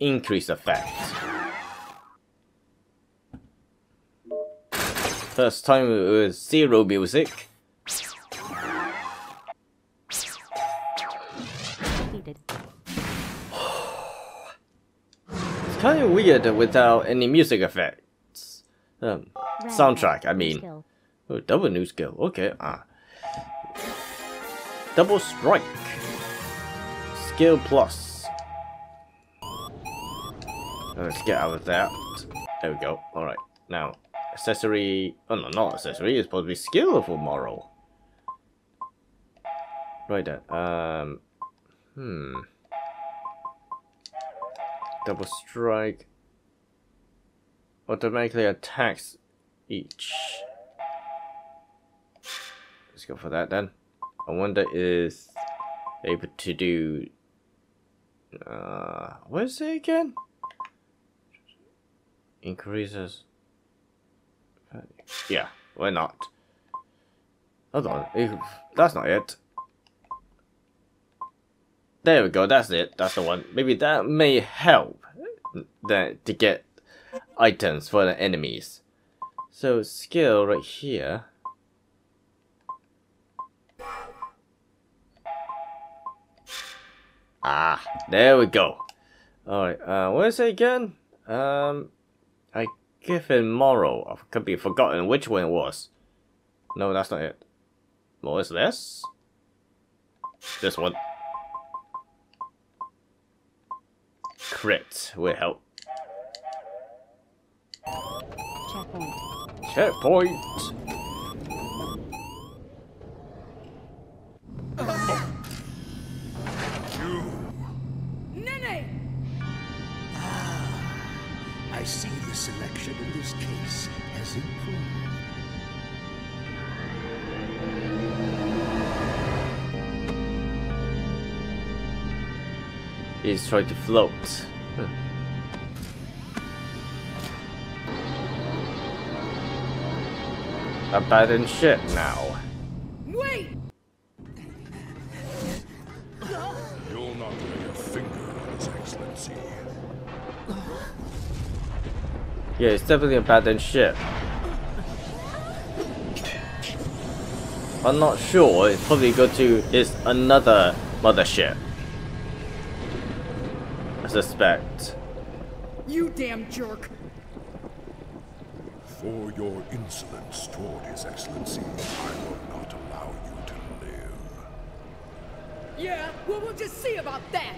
Increase effect. First time with zero music. It's kind of weird without any music effects. Um, soundtrack, I mean. Oh, double new skill. Okay, ah. Double strike. Skill plus. Let's get out of that. There we go. Alright, now. Accessory. Oh no, not accessory. It's supposed to be skill for moral. Right then. Um. Hmm. Double strike. Automatically attacks each. Let's go for that then. I wonder is able to do uh what is it again? Increases Yeah, why not? Hold on, if that's not it. There we go, that's it, that's the one. Maybe that may help that to get items for the enemies. So skill right here. Ah, there we go. Alright, uh, what is it again? Um, I give him moral. I could be forgotten which one it was. No, that's not it. What is this? This one. Crit will help. Checkpoint. Checkpoint. Nene! Ah, I see the selection in this case has improved. He's trying to float. Hmm. Abandoned ship now. Yeah, it's definitely a abandoned ship. I'm not sure. It's probably go to is another mothership. I suspect. You damn jerk! For your insolence toward His Excellency, I will not allow you to live. Yeah, well, we'll just see about that!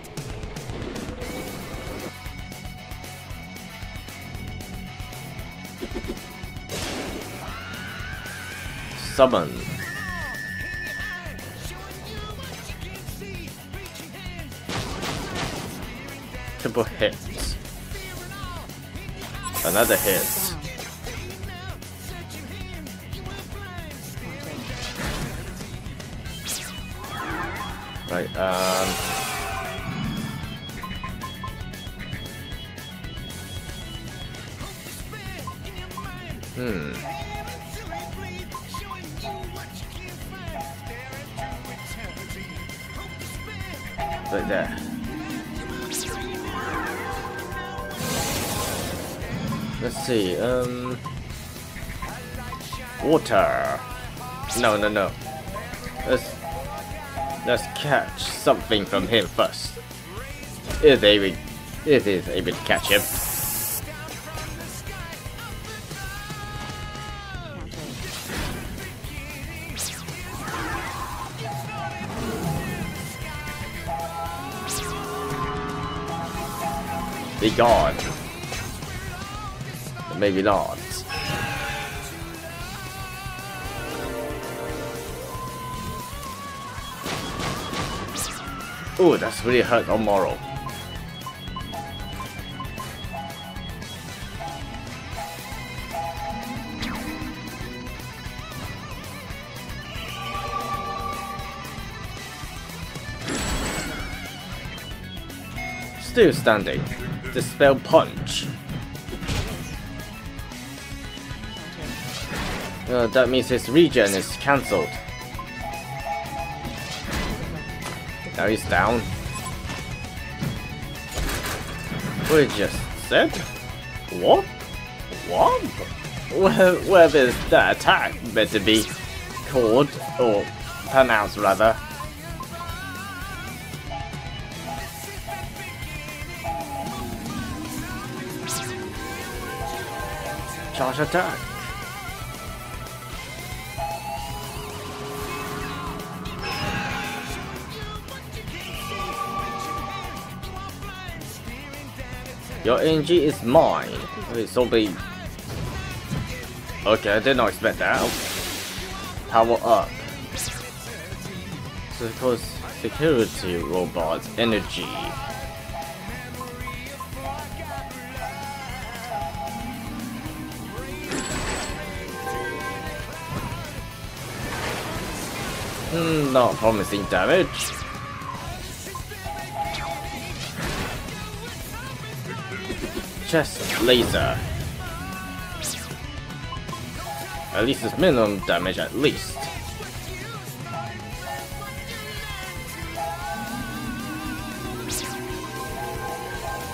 Summon. Triple hit. Another hit. Right, um... Hmm. Right there. Let's see, um... Water! No, no, no. Let's... Let's catch something from him first. If able, if he's able to catch him. But maybe not. Oh, that's really hurt on moral. Still standing. Dispel punch. Uh, that means his regen is cancelled. Now he's down. We just said? What? What? Where is that attack to be called, or pronounced rather? Charge attack. Your energy is mine. Okay, so be. Okay, I did not expect that. Power up. So of course, security robots energy. Not promising damage. Chest laser. At least it's minimum damage at least.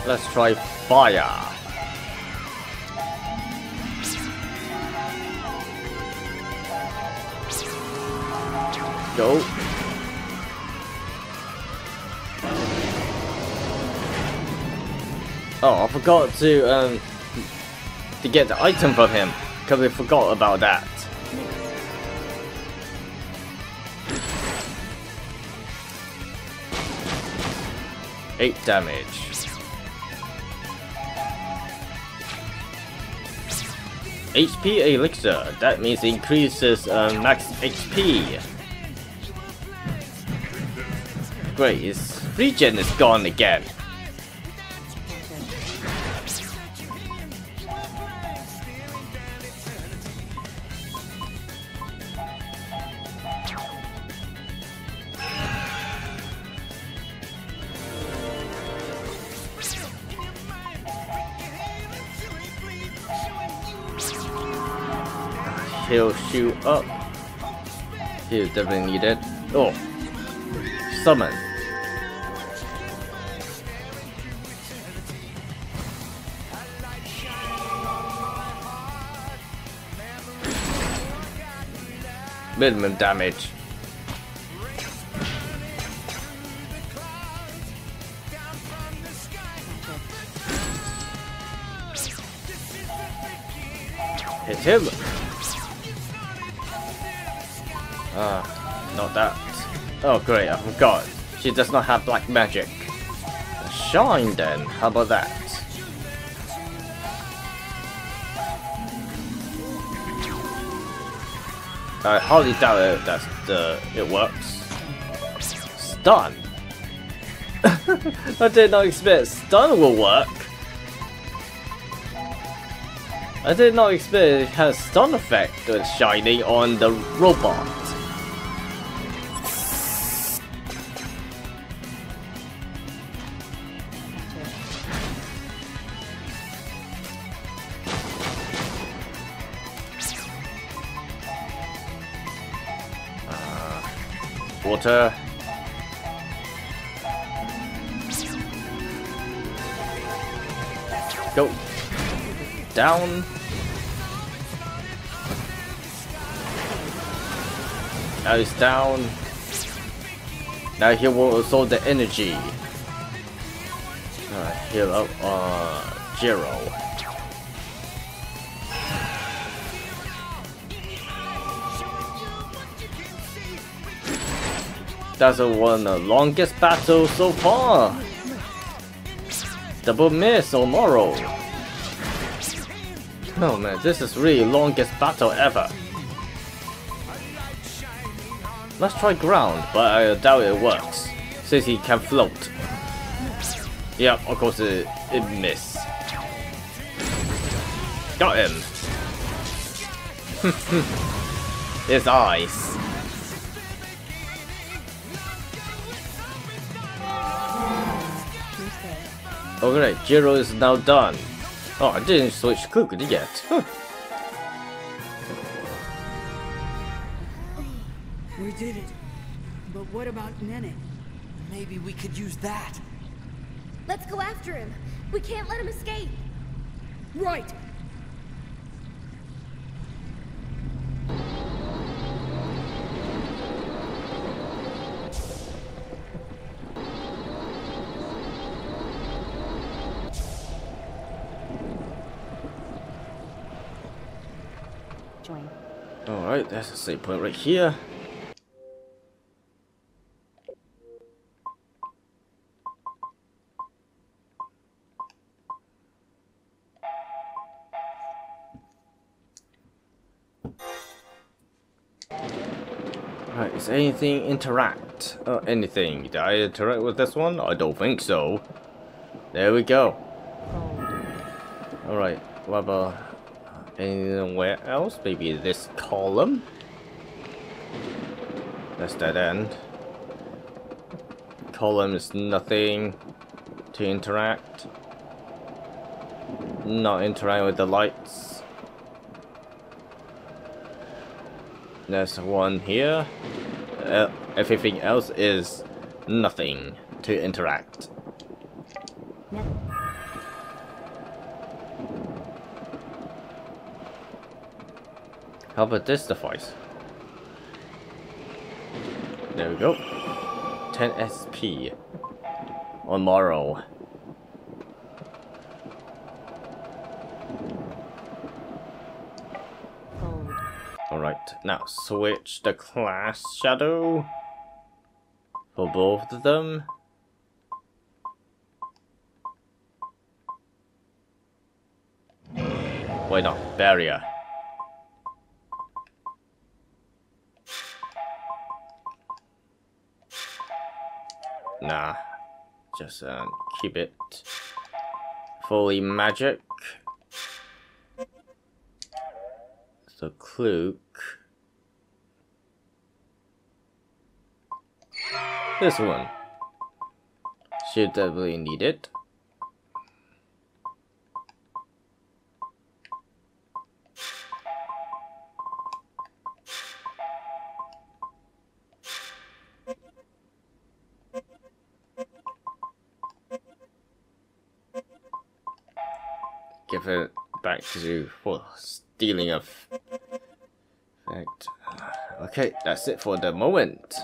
Let's try fire. Oh, I forgot to um to get the item from him because I forgot about that. Eight damage. HP elixir. That means increases uh, max HP. Great, his regen is gone again. He'll shoot up. He'll definitely need it. Oh. Summon. Minimum damage. Hit him. Ah, not that. Oh great, I forgot. She does not have black magic. Shine then, how about that? I hardly doubt it that uh, it works. Stun! I did not expect stun will work. I did not expect it has stun effect with shining on the robot. Water. Go. Down. Now he's down. Now he will absorb the energy. Uh, heal up uh, Jiro. That's one of the longest battles so far. Double miss or Moro. Oh man, this is really longest battle ever. Let's try ground, but I doubt it works, since he can float. Yep, of course it, it missed. Got him. His eyes. Okay, Jiro is now done. Oh, I didn't switch cook yet. Huh. We did it. But what about Nene? Maybe we could use that. Let's go after him. We can't let him escape. Right. Alright, that's a save point right here. Alright, is anything interact? Uh, anything. Did I interact with this one? I don't think so. There we go. Alright, what about anywhere else? Maybe this column? That's that end. Column is nothing to interact. Not interact with the lights. There's one here. Uh, everything else is nothing to interact. How about this device? There we go. 10 SP on Morrow. Alright, now switch the class shadow for both of them. Why not? Barrier. Nah, just uh, keep it fully magic. So Kluke. This one. Should definitely need it. To for stealing of fact. Uh, okay, that's it for the moment.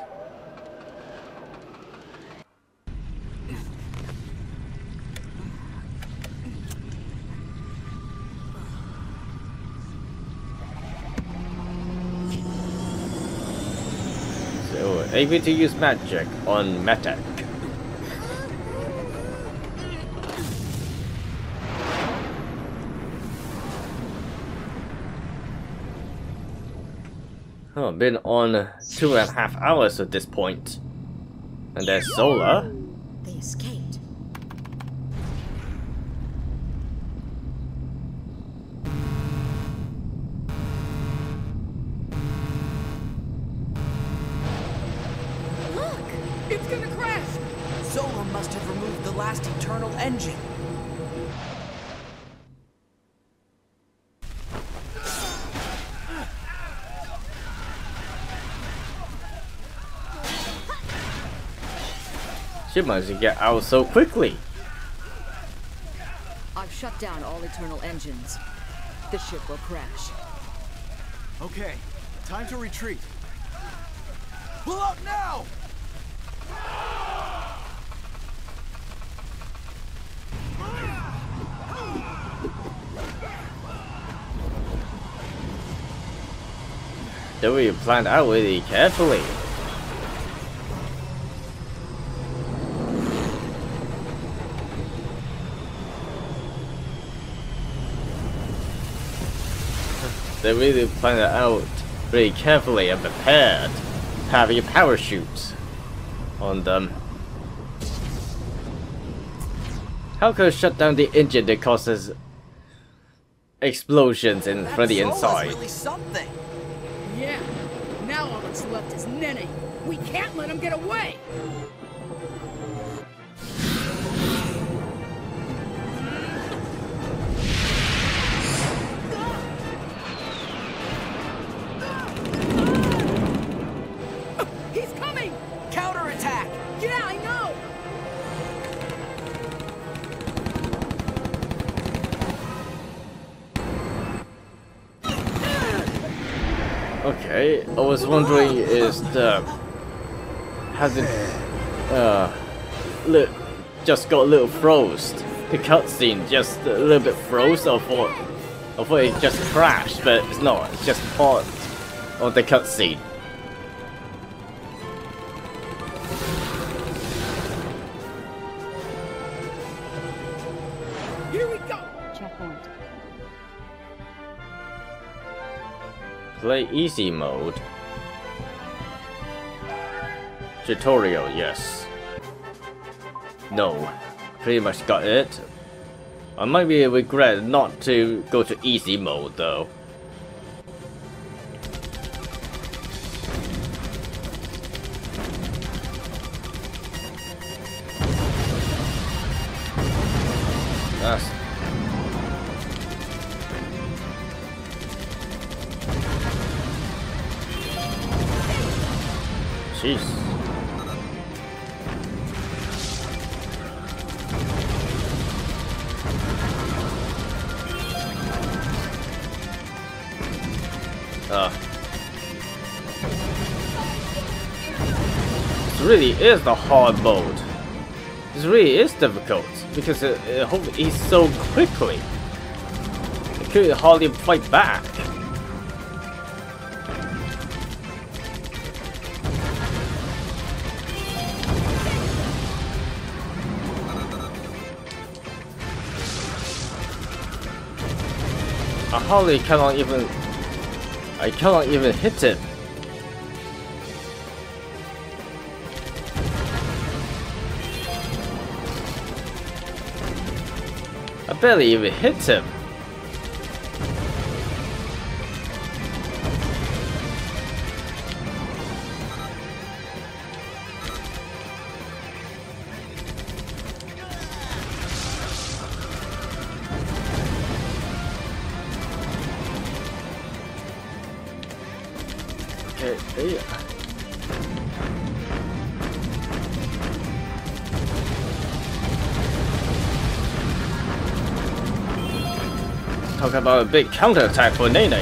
So, able to use magic on Metek. Oh, been on two and a half hours at this point. And there's Zola. They escaped. She must get out so quickly. I've shut down all eternal engines. The ship will crash. Okay, time to retreat. Pull up now! They were planned out really carefully. They really planned it out really carefully and prepared. Having a parachute on them. How could I shut down the engine that causes explosions in That from the Zola's inside? really something. Yeah. Now all that's left is Nene. We can't let him get away! Okay, I was wondering is the has it uh look just got a little froze. The cutscene just a little bit froze. I thought I thought it just crashed, but it's not. It's just part of the cutscene. Play easy mode. Tutorial, yes. No. Pretty much got it. I might be regret not to go to easy mode though. Uh. This really is the hard mode. This really is difficult because it, it he's so quickly. It could hardly fight back. I hardly cannot even I cannot even hit him. I barely even hit him. Big counterattack for Nene.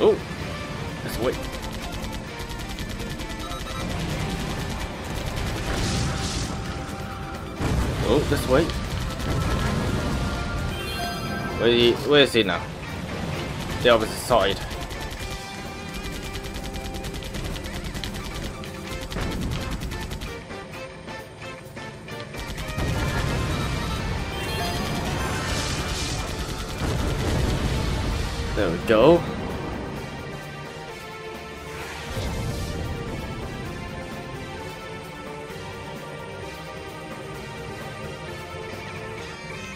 Oh, let's wait. Oh, let's wait. Where, he, where is he now? The opposite side. Go.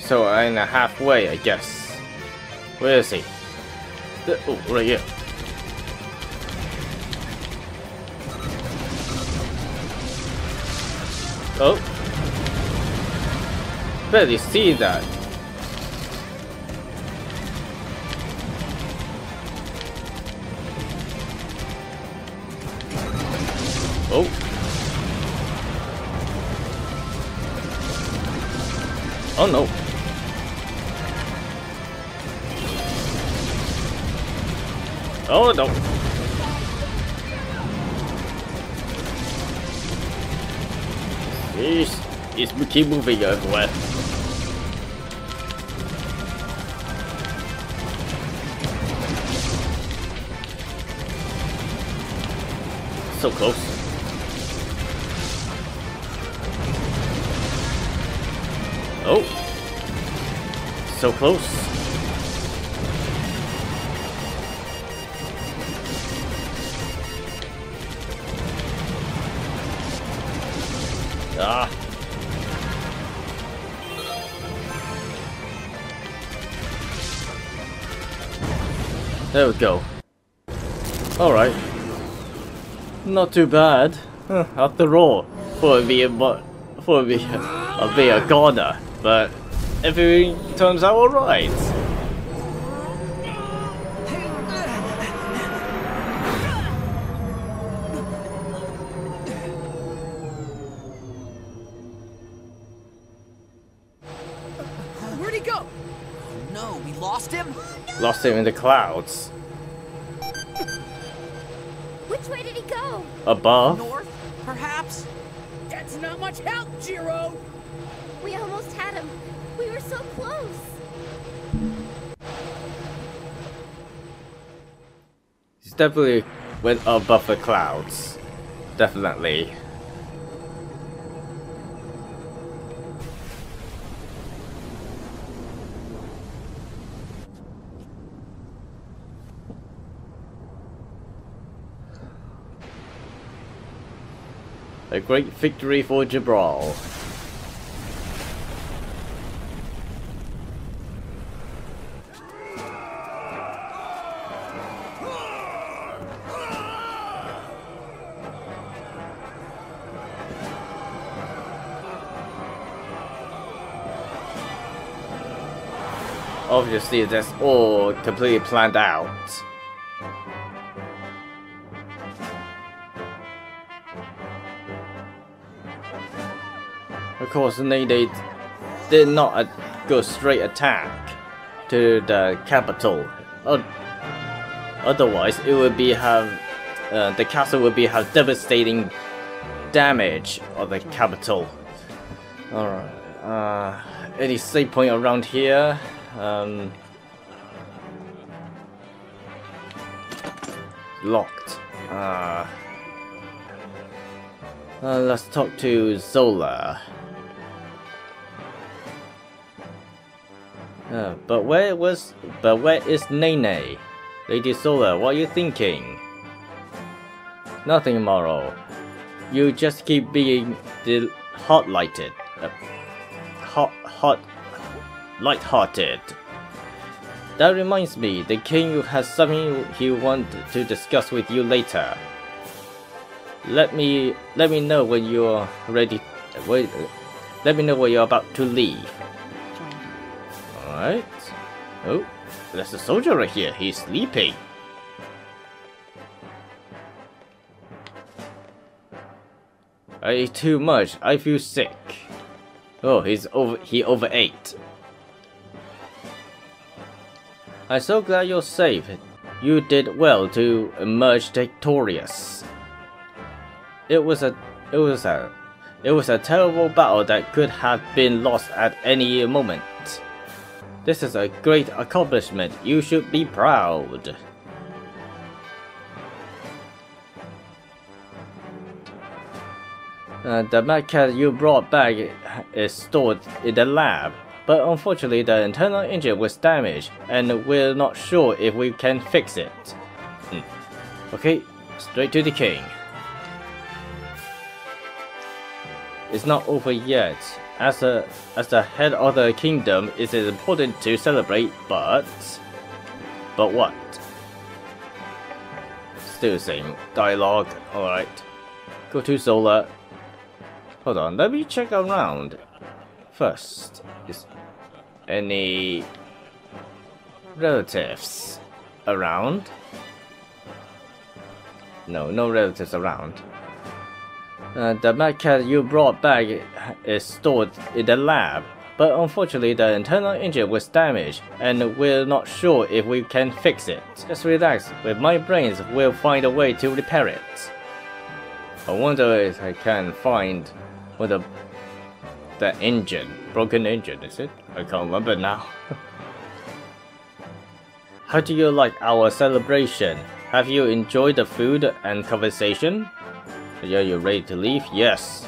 So uh, I'm halfway, I guess. Where is he? The- oh, right here. Oh. Barely see that. No. Oh no. Jeez. It's keep moving uh, everywhere. So close. Oh. So close. Ah. There we go. Alright. Not too bad. After all, for me, for me, I'll be a goner, but everything turns out alright. Where'd he go? Oh, no, we lost him? Oh, no. Lost him in the clouds. Which way did he go? Above. Definitely went above the clouds. Definitely. A great victory for Jibral. Obviously, that's all completely planned out. Of course, they, they did not uh, go straight attack to the capital. O- Otherwise, it would be have uh, the castle would be have devastating damage of the capital. Alright. Uh, any save point around here? Um, locked. Uh, uh, let's talk to Zola. Uh, but where was, but where is Nene? Lady Zola, what are you thinking? Nothing, Morrow. You just keep being the hot-lighted, uh, hot, hot, light-hearted. That reminds me, the king has something he wants to discuss with you later. Let me let me know when you're ready. Wait, let me know when you're about to leave. Alright. Oh, there's a soldier right here. He's sleeping. I ate too much. I feel sick. Oh, he's over. He overate. I'm so glad you're safe. You did well to emerge victorious. It was a, it was a, it was a terrible battle that could have been lost at any moment. This is a great accomplishment. You should be proud. Uh, the medkit you brought back is stored in the lab, but unfortunately the internal engine was damaged, and we're not sure if we can fix it. Hmm. Okay, straight to the king. It's not over yet. As a as the head of the kingdom, it is important to celebrate, but but what? Still the same dialogue. All right. Go to Zola. Hold on. Let me check around first. Is any relatives around? No, no relatives around. Uh, the medkit you brought back is stored in the lab, but unfortunately the internal engine was damaged, and we're not sure if we can fix it. Just relax, with my brains we'll find a way to repair it. I wonder if I can find what the the engine, broken engine, is it? I can't remember now. How do you like our celebration? Have you enjoyed the food and conversation? Are you ready to leave? Yes.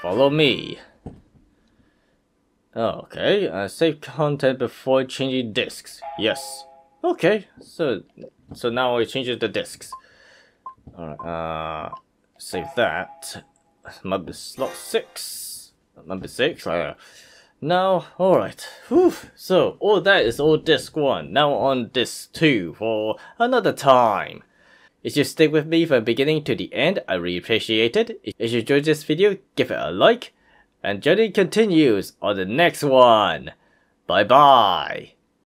Follow me. Okay, uh, save content before changing disks. Yes. Okay, so so now I change the disks. Alright, uh, save that. Number slot six. Number six. Now, alright. So all that is all disk one. Now on disk two for another time. If you stick with me from beginning to the end, I really appreciate it. If you enjoyed this video, give it a like. And journey continues on the next one. Bye bye.